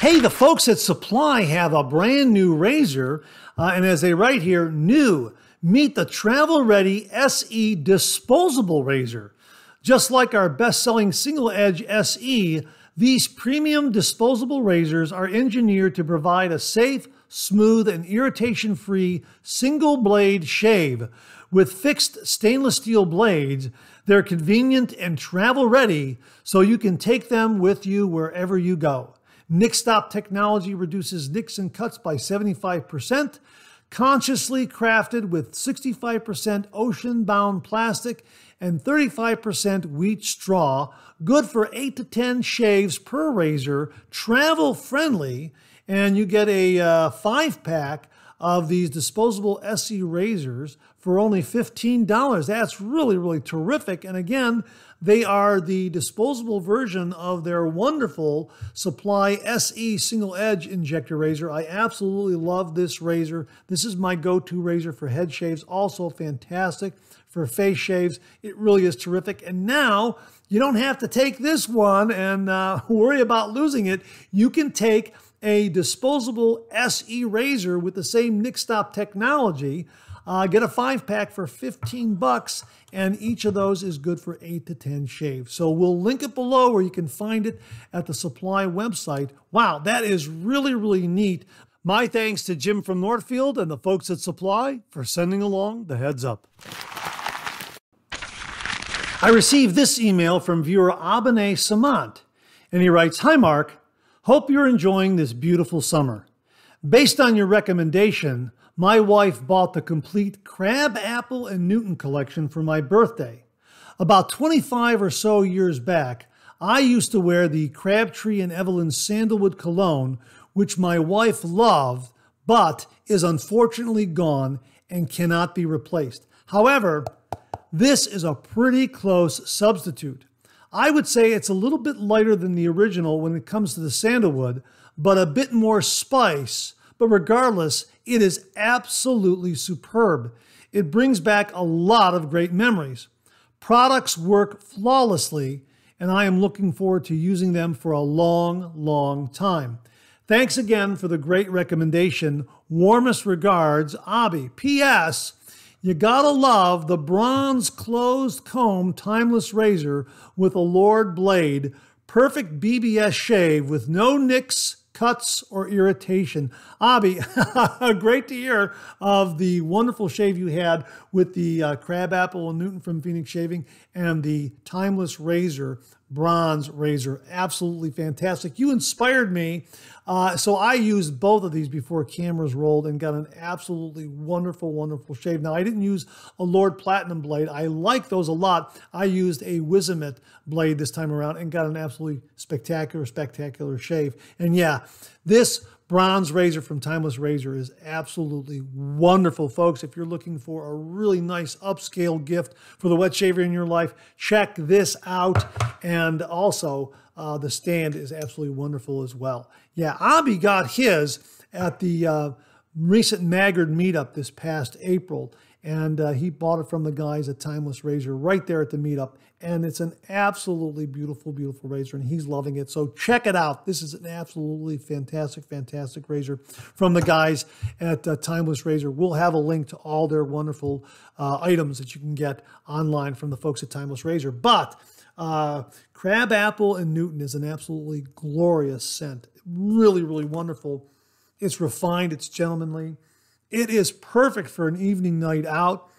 Hey, the folks at Supply have a brand new razor, uh, and as they write here, new Meet the Travel Ready SE disposable razor. Just like our best selling single edge SE, these premium disposable razors are engineered to provide a safe, smooth, and irritation free single blade shave. With fixed stainless steel blades, they're convenient and travel ready, so you can take them with you wherever you go. Nick Stop technology reduces nicks and cuts by 75%, consciously crafted with 65% ocean bound plastic and 35% wheat straw, good for 8 to 10 shaves per razor, travel friendly, and you get a uh, five pack of these disposable SE razors for only $15. That's really, really terrific. And again, they are the disposable version of their wonderful Supply SE single edge injector razor. I absolutely love this razor. This is my go-to razor for head shaves. Also fantastic for face shaves. It really is terrific. And now you don't have to take this one and uh, worry about losing it. You can take a disposable SE razor with the same Nick Stop technology. Uh, get a five pack for 15 bucks, and each of those is good for eight to 10 shaves. So we'll link it below where you can find it at the supply website. Wow, that is really, really neat. My thanks to Jim from Northfield and the folks at Supply for sending along the heads up. I received this email from viewer Abane Samant, and he writes Hi, Mark. Hope you're enjoying this beautiful summer. Based on your recommendation, my wife bought the complete Crabapple and Newton collection for my birthday. About 25 or so years back, I used to wear the Crabtree and Evelyn Sandalwood cologne, which my wife loved, but is unfortunately gone and cannot be replaced. However, this is a pretty close substitute. I would say it's a little bit lighter than the original when it comes to the sandalwood, but a bit more spice. But regardless, it is absolutely superb. It brings back a lot of great memories. Products work flawlessly, and I am looking forward to using them for a long, long time. Thanks again for the great recommendation. Warmest regards, Abby. P.S. You gotta love the bronze closed comb timeless razor with a Lord blade. Perfect BBS shave with no nicks, cuts, or irritation. Abby, great to hear of the wonderful shave you had with the uh, crabapple and Newton from Phoenix Shaving and the timeless razor bronze razor. Absolutely fantastic. You inspired me. Uh, so I used both of these before cameras rolled and got an absolutely wonderful, wonderful shave. Now, I didn't use a Lord Platinum blade. I like those a lot. I used a Wizamet blade this time around and got an absolutely spectacular, spectacular shave. And yeah, this bronze razor from Timeless Razor is absolutely wonderful, folks. If you're looking for a really nice upscale gift for the wet shaver in your life, check this out. And also, uh, the stand is absolutely wonderful as well. Yeah, Abby got his at the uh, recent Maggard meetup this past April and uh, he bought it from the guys at Timeless Razor right there at the meetup. And it's an absolutely beautiful, beautiful razor, and he's loving it. So check it out. This is an absolutely fantastic, fantastic razor from the guys at uh, Timeless Razor. We'll have a link to all their wonderful uh, items that you can get online from the folks at Timeless Razor. But uh, Crabapple and Newton is an absolutely glorious scent. Really, really wonderful. It's refined, it's gentlemanly. It is perfect for an evening night out.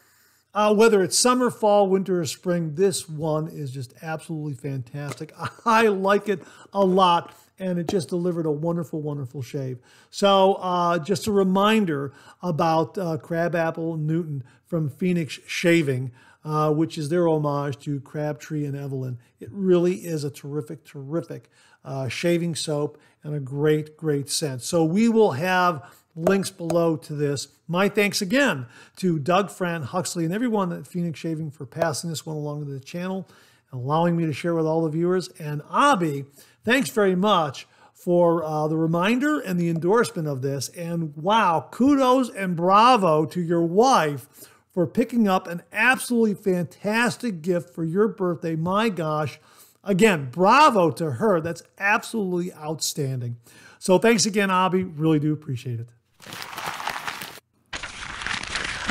Uh, whether it's summer, fall, winter, or spring, this one is just absolutely fantastic. I like it a lot, and it just delivered a wonderful, wonderful shave. So, uh, just a reminder about uh, Crabapple Newton from Phoenix Shaving, uh, which is their homage to Crabtree and Evelyn. It really is a terrific, terrific uh, shaving soap and a great, great scent. So, we will have links below to this. My thanks again to Doug, Fran, Huxley, and everyone at Phoenix Shaving for passing this one along to the channel and allowing me to share with all the viewers. And Abby, thanks very much for uh, the reminder and the endorsement of this. And wow, kudos and bravo to your wife for picking up an absolutely fantastic gift for your birthday. My gosh. Again, bravo to her. That's absolutely outstanding. So thanks again, Abby. Really do appreciate it.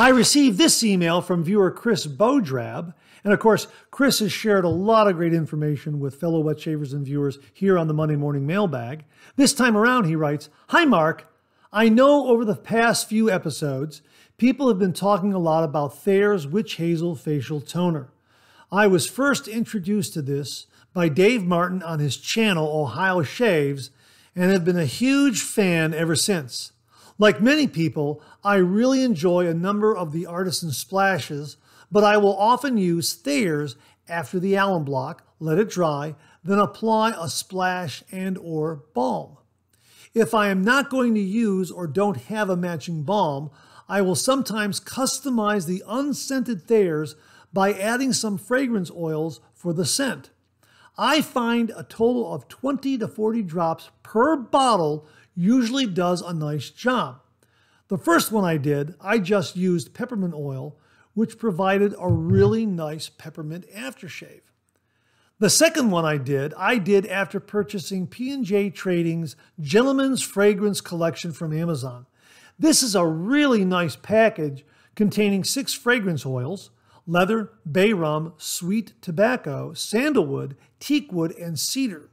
I received this email from viewer Chris Bodrab. And of course, Chris has shared a lot of great information with fellow wet shavers and viewers here on the Monday Morning Mailbag. This time around, he writes Hi, Mark. I know over the past few episodes, people have been talking a lot about Thayer's Witch Hazel Facial Toner. I was first introduced to this by Dave Martin on his channel, Ohio Shaves, and have been a huge fan ever since. Like many people, I really enjoy a number of the artisan splashes, but I will often use Thayer's after the alum block, let it dry, then apply a splash and or balm. If I am not going to use or don't have a matching balm, I will sometimes customize the unscented Thayer's by adding some fragrance oils for the scent. I find a total of 20 to 40 drops per bottle usually does a nice job. The first one I did, I just used peppermint oil, which provided a really nice peppermint aftershave. The second one I did, I did after purchasing P&J Trading's Gentleman's Fragrance Collection from Amazon. This is a really nice package containing six fragrance oils, leather, bay rum, sweet tobacco, sandalwood, teakwood, and cedar.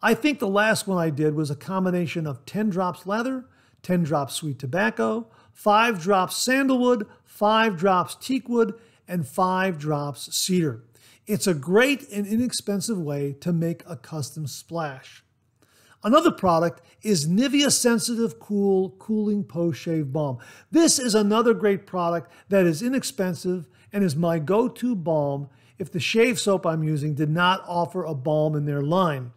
I think the last one I did was a combination of 10 drops leather, 10 drops sweet tobacco, 5 drops sandalwood, 5 drops teakwood, and 5 drops cedar. It's a great and inexpensive way to make a custom splash. Another product is Nivea Sensitive Cool Cooling Post Shave Balm. This is another great product that is inexpensive and is my go to balm if the shave soap I'm using did not offer a balm in their line.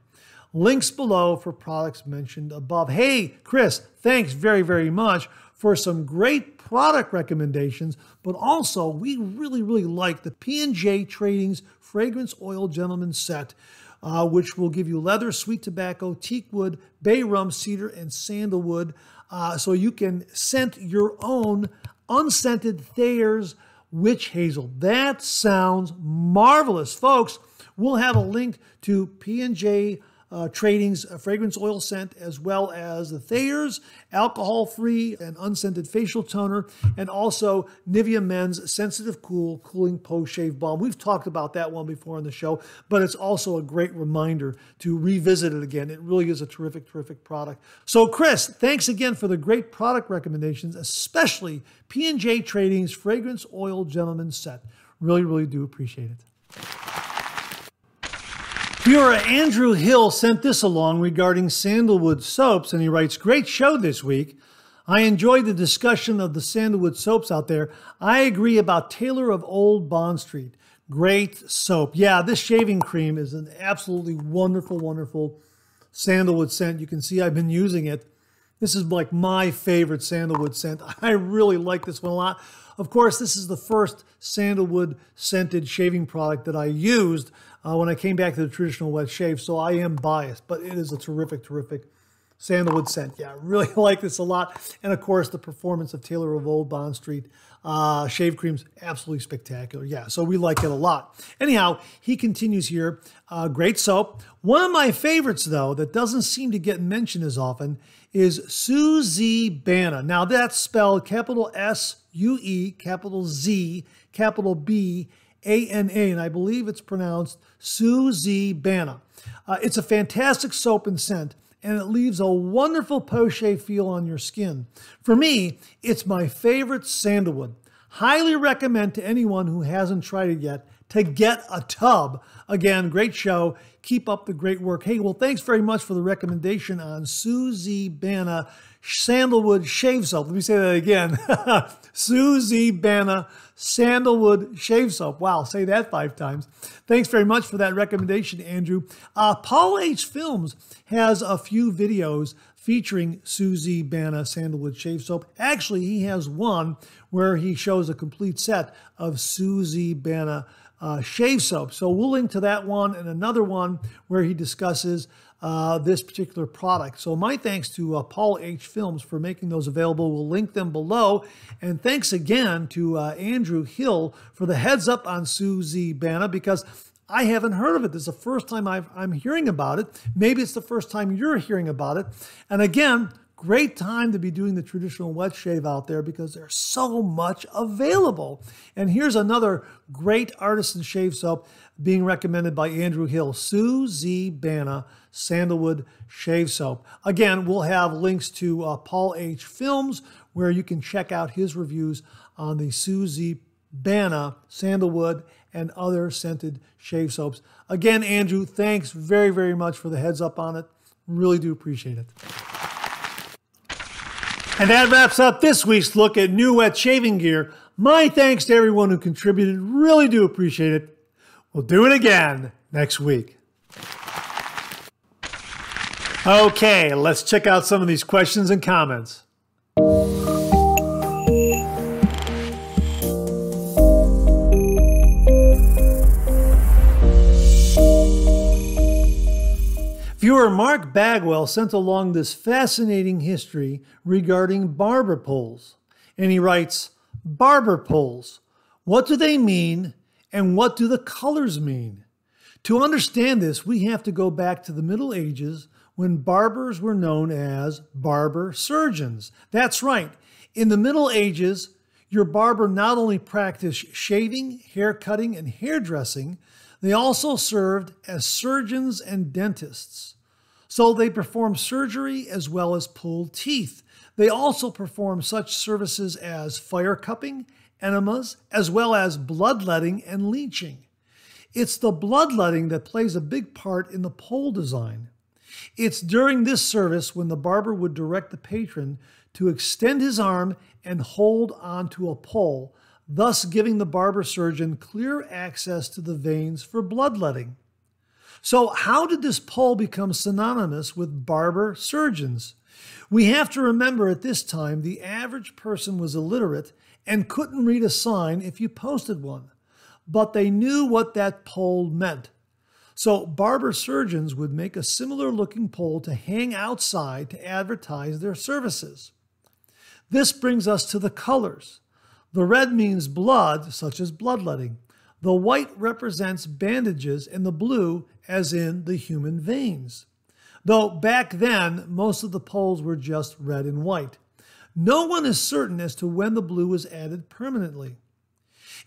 Links below for products mentioned above. Hey, Chris, thanks very, very much for some great product recommendations, but also we really, really like the P&J Trading's Fragrance Oil Gentleman Set. Uh, which will give you leather, sweet tobacco, teak wood, bay rum, cedar, and sandalwood. Uh, so you can scent your own unscented Thayer's witch hazel. That sounds marvelous, folks. We'll have a link to P&J uh, Trading's fragrance oil scent, as well as the Thayer's alcohol free and unscented facial toner, and also Nivea Men's Sensitive Cool Cooling Post Shave Balm. We've talked about that one before on the show, but it's also a great reminder to revisit it again. It really is a terrific, terrific product. So, Chris, thanks again for the great product recommendations, especially P&J Trading's Fragrance Oil Gentleman Set. Really, really do appreciate it. Viewer Andrew Hill sent this along regarding sandalwood soaps, and he writes Great show this week. I enjoyed the discussion of the sandalwood soaps out there. I agree about Taylor of Old Bond Street. Great soap. Yeah, this shaving cream is an absolutely wonderful, wonderful sandalwood scent. You can see I've been using it. This is like my favorite sandalwood scent. I really like this one a lot. Of course, this is the first sandalwood scented shaving product that I used uh, when I came back to the traditional wet shave. So I am biased, but it is a terrific, terrific sandalwood scent. Yeah, I really like this a lot. And of course, the performance of Taylor of Old Bond Street uh, shave cream's absolutely spectacular. Yeah, so we like it a lot. Anyhow, he continues here. Uh, great soap. One of my favorites, though, that doesn't seem to get mentioned as often is SueZBana. Now, that's spelled capital S U E, capital Z, capital B, A N A, and I believe it's pronounced SueZBana. Uh, it's a fantastic soap and scent, and it leaves a wonderful poche feel on your skin. For me, it's my favorite sandalwood. Highly recommend to anyone who hasn't tried it yet to get a tub. Again, great show. Keep up the great work. Hey, well, thanks very much for the recommendation on SueZBana Sandalwood Shave Soap. Let me say that again. SueZBana Sandalwood Shave Soap. Wow, say that five times. Thanks very much for that recommendation, Andrew. Uh, Paul H. Films has a few videos featuring SueZBana Sandalwood Shave Soap. Actually, he has one where he shows a complete set of SueZBana uh, shave soap. So we'll link to that one and another one where he discusses uh, this particular product. So my thanks to uh, Paul H. Films for making those available. We'll link them below. And thanks again to uh, Andrew Hill for the heads up on SueZBana because I haven't heard of it. This is the first time i am hearing about it. Maybe it's the first time you're hearing about it. And again, great time to be doing the traditional wet shave out there because there's so much available. And here's another great artisan shave soap being recommended by Andrew Hill, SueZBana Sandalwood Shave Soap. Again, we'll have links to uh, Paul H. Films where you can check out his reviews on the Susie Bana Sandalwood and other scented shave soaps. Again, Andrew, thanks very, very much for the heads up on it. Really do appreciate it. And that wraps up this week's look at new wet shaving gear. My thanks to everyone who contributed. Really do appreciate it. We'll do it again next week. Okay, let's check out some of these questions and comments. Viewer Mark Bagwell sent along this fascinating history regarding barber poles. And he writes Barber poles, what do they mean and what do the colors mean? To understand this, we have to go back to the Middle Ages when barbers were known as barber surgeons. That's right. In the Middle Ages, your barber not only practiced shaving, hair cutting, and hairdressing, they also served as surgeons and dentists. So they performed surgery as well as pulled teeth. They also performed such services as fire cupping, enemas, as well as bloodletting and leeching. It's the bloodletting that plays a big part in the pole design. It's during this service when the barber would direct the patron to extend his arm and hold onto a pole, thus giving the barber surgeon clear access to the veins for bloodletting. So, how did this pole become synonymous with barber surgeons? We have to remember at this time the average person was illiterate and couldn't read a sign if you posted one but they knew what that pole meant. So barber surgeons would make a similar looking pole to hang outside to advertise their services. This brings us to the colors. The red means blood, such as bloodletting. The white represents bandages, and the blue, as in the human veins. Though back then, most of the poles were just red and white. No one is certain as to when the blue was added permanently.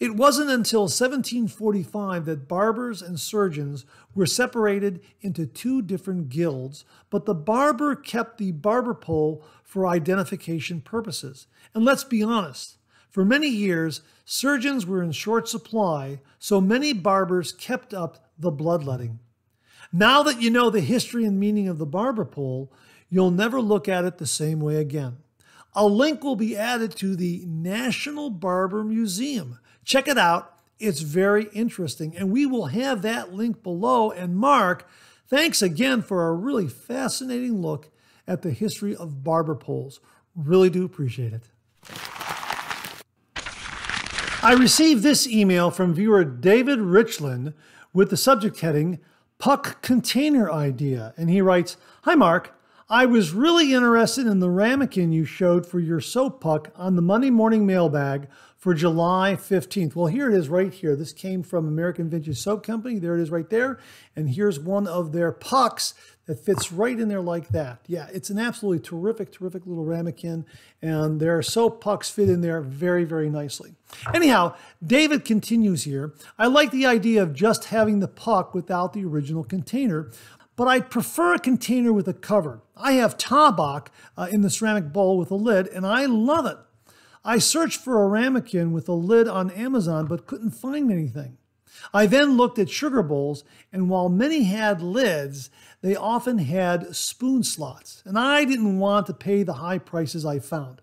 It wasn't until 1745 that barbers and surgeons were separated into two different guilds, but the barber kept the barber pole for identification purposes. And let's be honest, for many years, surgeons were in short supply, so many barbers kept up the bloodletting. Now that you know the history and meaning of the barber pole, you'll never look at it the same way again. A link will be added to the National Barber Museum Check it out. It's very interesting. And we will have that link below. And Mark, thanks again for a really fascinating look at the history of barber poles. Really do appreciate it. I received this email from viewer David Richland with the subject heading Puck Container Idea. And he writes Hi, Mark. I was really interested in the ramekin you showed for your soap puck on the Monday morning mailbag for July 15th. Well, here it is right here. This came from American Vintage Soap Company. There it is right there. And here's one of their pucks that fits right in there like that. Yeah, it's an absolutely terrific, terrific little ramekin. And their soap pucks fit in there very, very nicely. Anyhow, David continues here. I like the idea of just having the puck without the original container but I'd prefer a container with a cover. I have Tabak uh, in the ceramic bowl with a lid, and I love it. I searched for a ramekin with a lid on Amazon but couldn't find anything. I then looked at sugar bowls, and while many had lids, they often had spoon slots, and I didn't want to pay the high prices I found.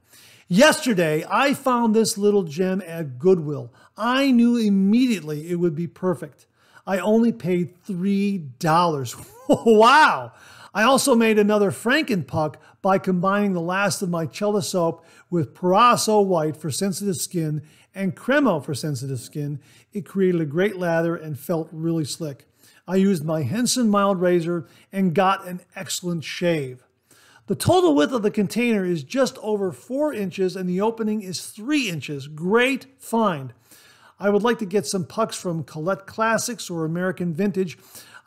Yesterday, I found this little gem at Goodwill. I knew immediately it would be perfect. I only paid $3. wow! I also made another Frankenpuck by combining the last of my Cella soap with Proraso White for sensitive skin and Cremo for sensitive skin. It created a great lather and felt really slick. I used my Henson mild razor and got an excellent shave. The total width of the container is just over 4 inches and the opening is 3 inches. Great find. I would like to get some pucks from Colette Classics or American Vintage.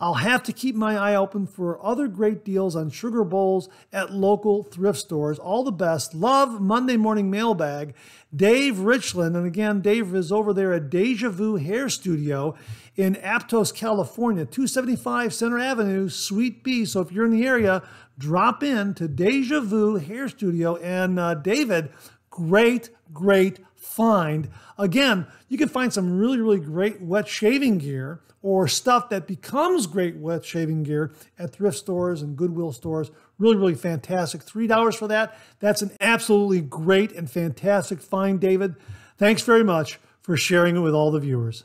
I'll have to keep my eye open for other great deals on sugar bowls at local thrift stores. All the best. Love Monday Morning Mailbag. Dave Richland. And again, Dave is over there at Deja Vu Hair Studio in Aptos, California, 275 Center Avenue, Suite B. So if you're in the area, drop in to Deja Vu Hair Studio. And uh, David, great, great find. Again, you can find some really, really great wet shaving gear or stuff that becomes great wet shaving gear at thrift stores and Goodwill stores. Really, really fantastic. $3 for that. That's an absolutely great and fantastic find, David. Thanks very much for sharing it with all the viewers.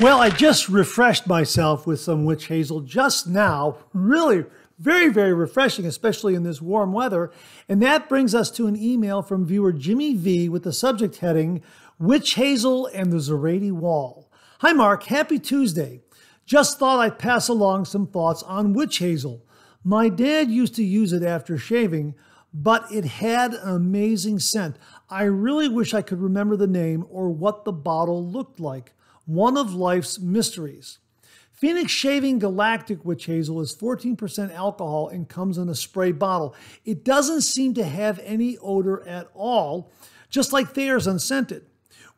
Well, I just refreshed myself with some witch hazel just now. Really, very, very refreshing, especially in this warm weather. And that brings us to an email from viewer Jimmy V with the subject heading Witch Hazel and the Zerati Wall. Hi, Mark. Happy Tuesday. Just thought I'd pass along some thoughts on witch hazel. My dad used to use it after shaving, but it had an amazing scent. I really wish I could remember the name or what the bottle looked like. one of life's mysteries. Phoenix Shaving Galactic Witch Hazel is 14% alcohol and comes in a spray bottle. It doesn't seem to have any odor at all, just like Thayer's Unscented.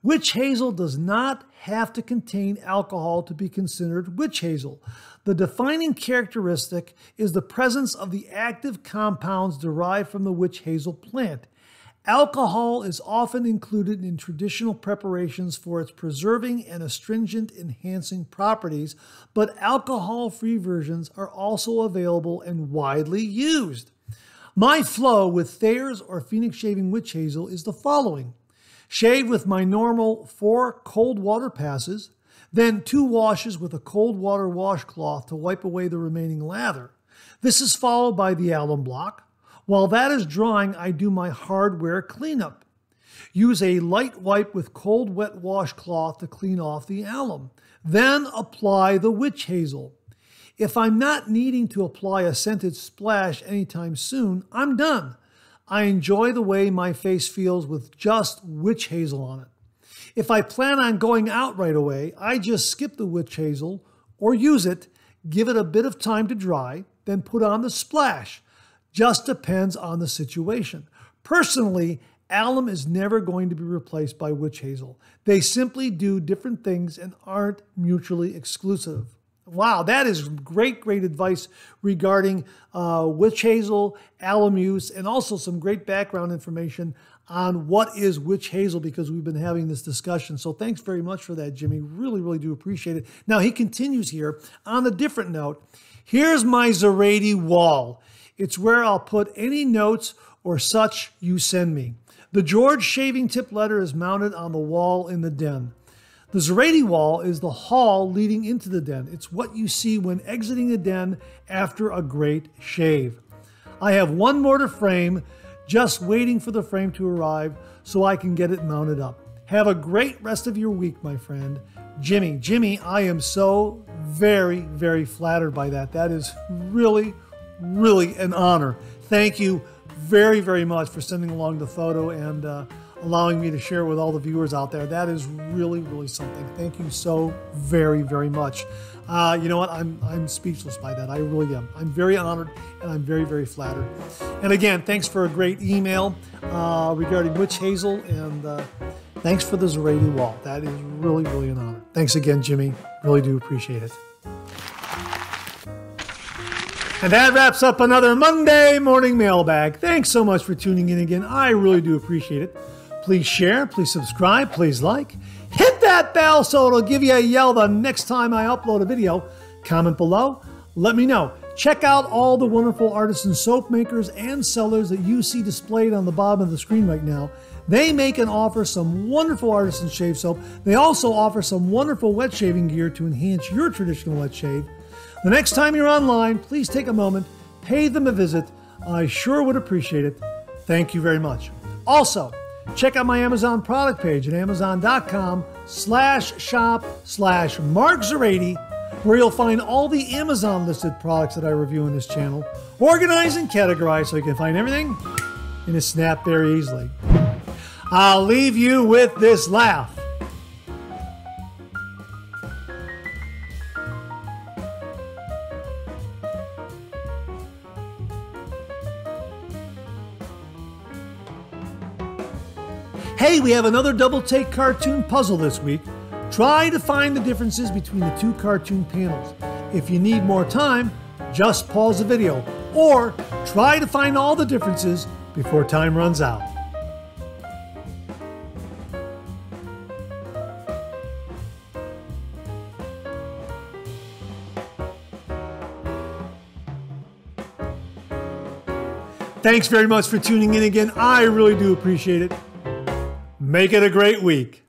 Witch hazel does not have to contain alcohol to be considered witch hazel. The defining characteristic is the presence of the active compounds derived from the witch hazel plant. Alcohol is often included in traditional preparations for its preserving and astringent enhancing properties, but alcohol free versions are also available and widely used. My flow with Thayer's or Phoenix Shaving Witch Hazel is the following shave with my normal four cold water passes, then two washes with a cold water washcloth to wipe away the remaining lather. This is followed by the alum block while that is drying, I do my hardware cleanup. Use a light wipe with cold wet washcloth to clean off the alum. Then apply the witch hazel. If I'm not needing to apply a scented splash anytime soon, I'm done. I enjoy the way my face feels with just witch hazel on it. If I plan on going out right away, I just skip the witch hazel or use it, give it a bit of time to dry, then put on the splash just depends on the situation. Personally, alum is never going to be replaced by witch hazel. They simply do different things and aren't mutually exclusive. Wow, that is great, great advice regarding uh, witch hazel, alum use, and also some great background information on what is witch hazel because we've been having this discussion. So thanks very much for that, Jimmy. Really, really do appreciate it. Now, he continues here on a different note. Here's my Szorady wall. It's where I'll put any notes or such you send me. The George shaving tip letter is mounted on the wall in the den. The Szorady wall is the hall leading into the den. It's what you see when exiting the den after a great shave. I have one more to frame, just waiting for the frame to arrive so I can get it mounted up. Have a great rest of your week, my friend. Jimmy, Jimmy, I am so very, very flattered by that. That is really, really an honor. Thank you very, very much for sending along the photo and uh, allowing me to share with all the viewers out there. That is really, really something. Thank you so very, very much. Uh, you know what? I'm, I'm speechless by that. I really am. I'm very honored and I'm very, very flattered. And again, thanks for a great email uh, regarding Witch Hazel and uh, thanks for the Szorady wall. That is really, really an honor. Thanks again, Jimmy. Really do appreciate it. And that wraps up another Monday morning mailbag. Thanks so much for tuning in again. I really do appreciate it. Please share, please subscribe, please like. Hit that bell so it'll give you a yell the next time I upload a video. Comment below, let me know. Check out all the wonderful artisan soap makers and sellers that you see displayed on the bottom of the screen right now. They make and offer some wonderful artisan shave soap. They also offer some wonderful wet shaving gear to enhance your traditional wet shave. The next time you're online, please take a moment, pay them a visit. I sure would appreciate it. Thank you very much. Also, check out my Amazon product page at amazon.com slash shop slash Mark Szorady, where you'll find all the Amazon listed products that I review in this channel, organized and categorized so you can find everything in a snap very easily. I'll leave you with this laugh. We have another double take cartoon puzzle this week. Try to find the differences between the two cartoon panels. If you need more time, just pause the video or try to find all the differences before time runs out. Thanks very much for tuning in again. I really do appreciate it. Make it a great week.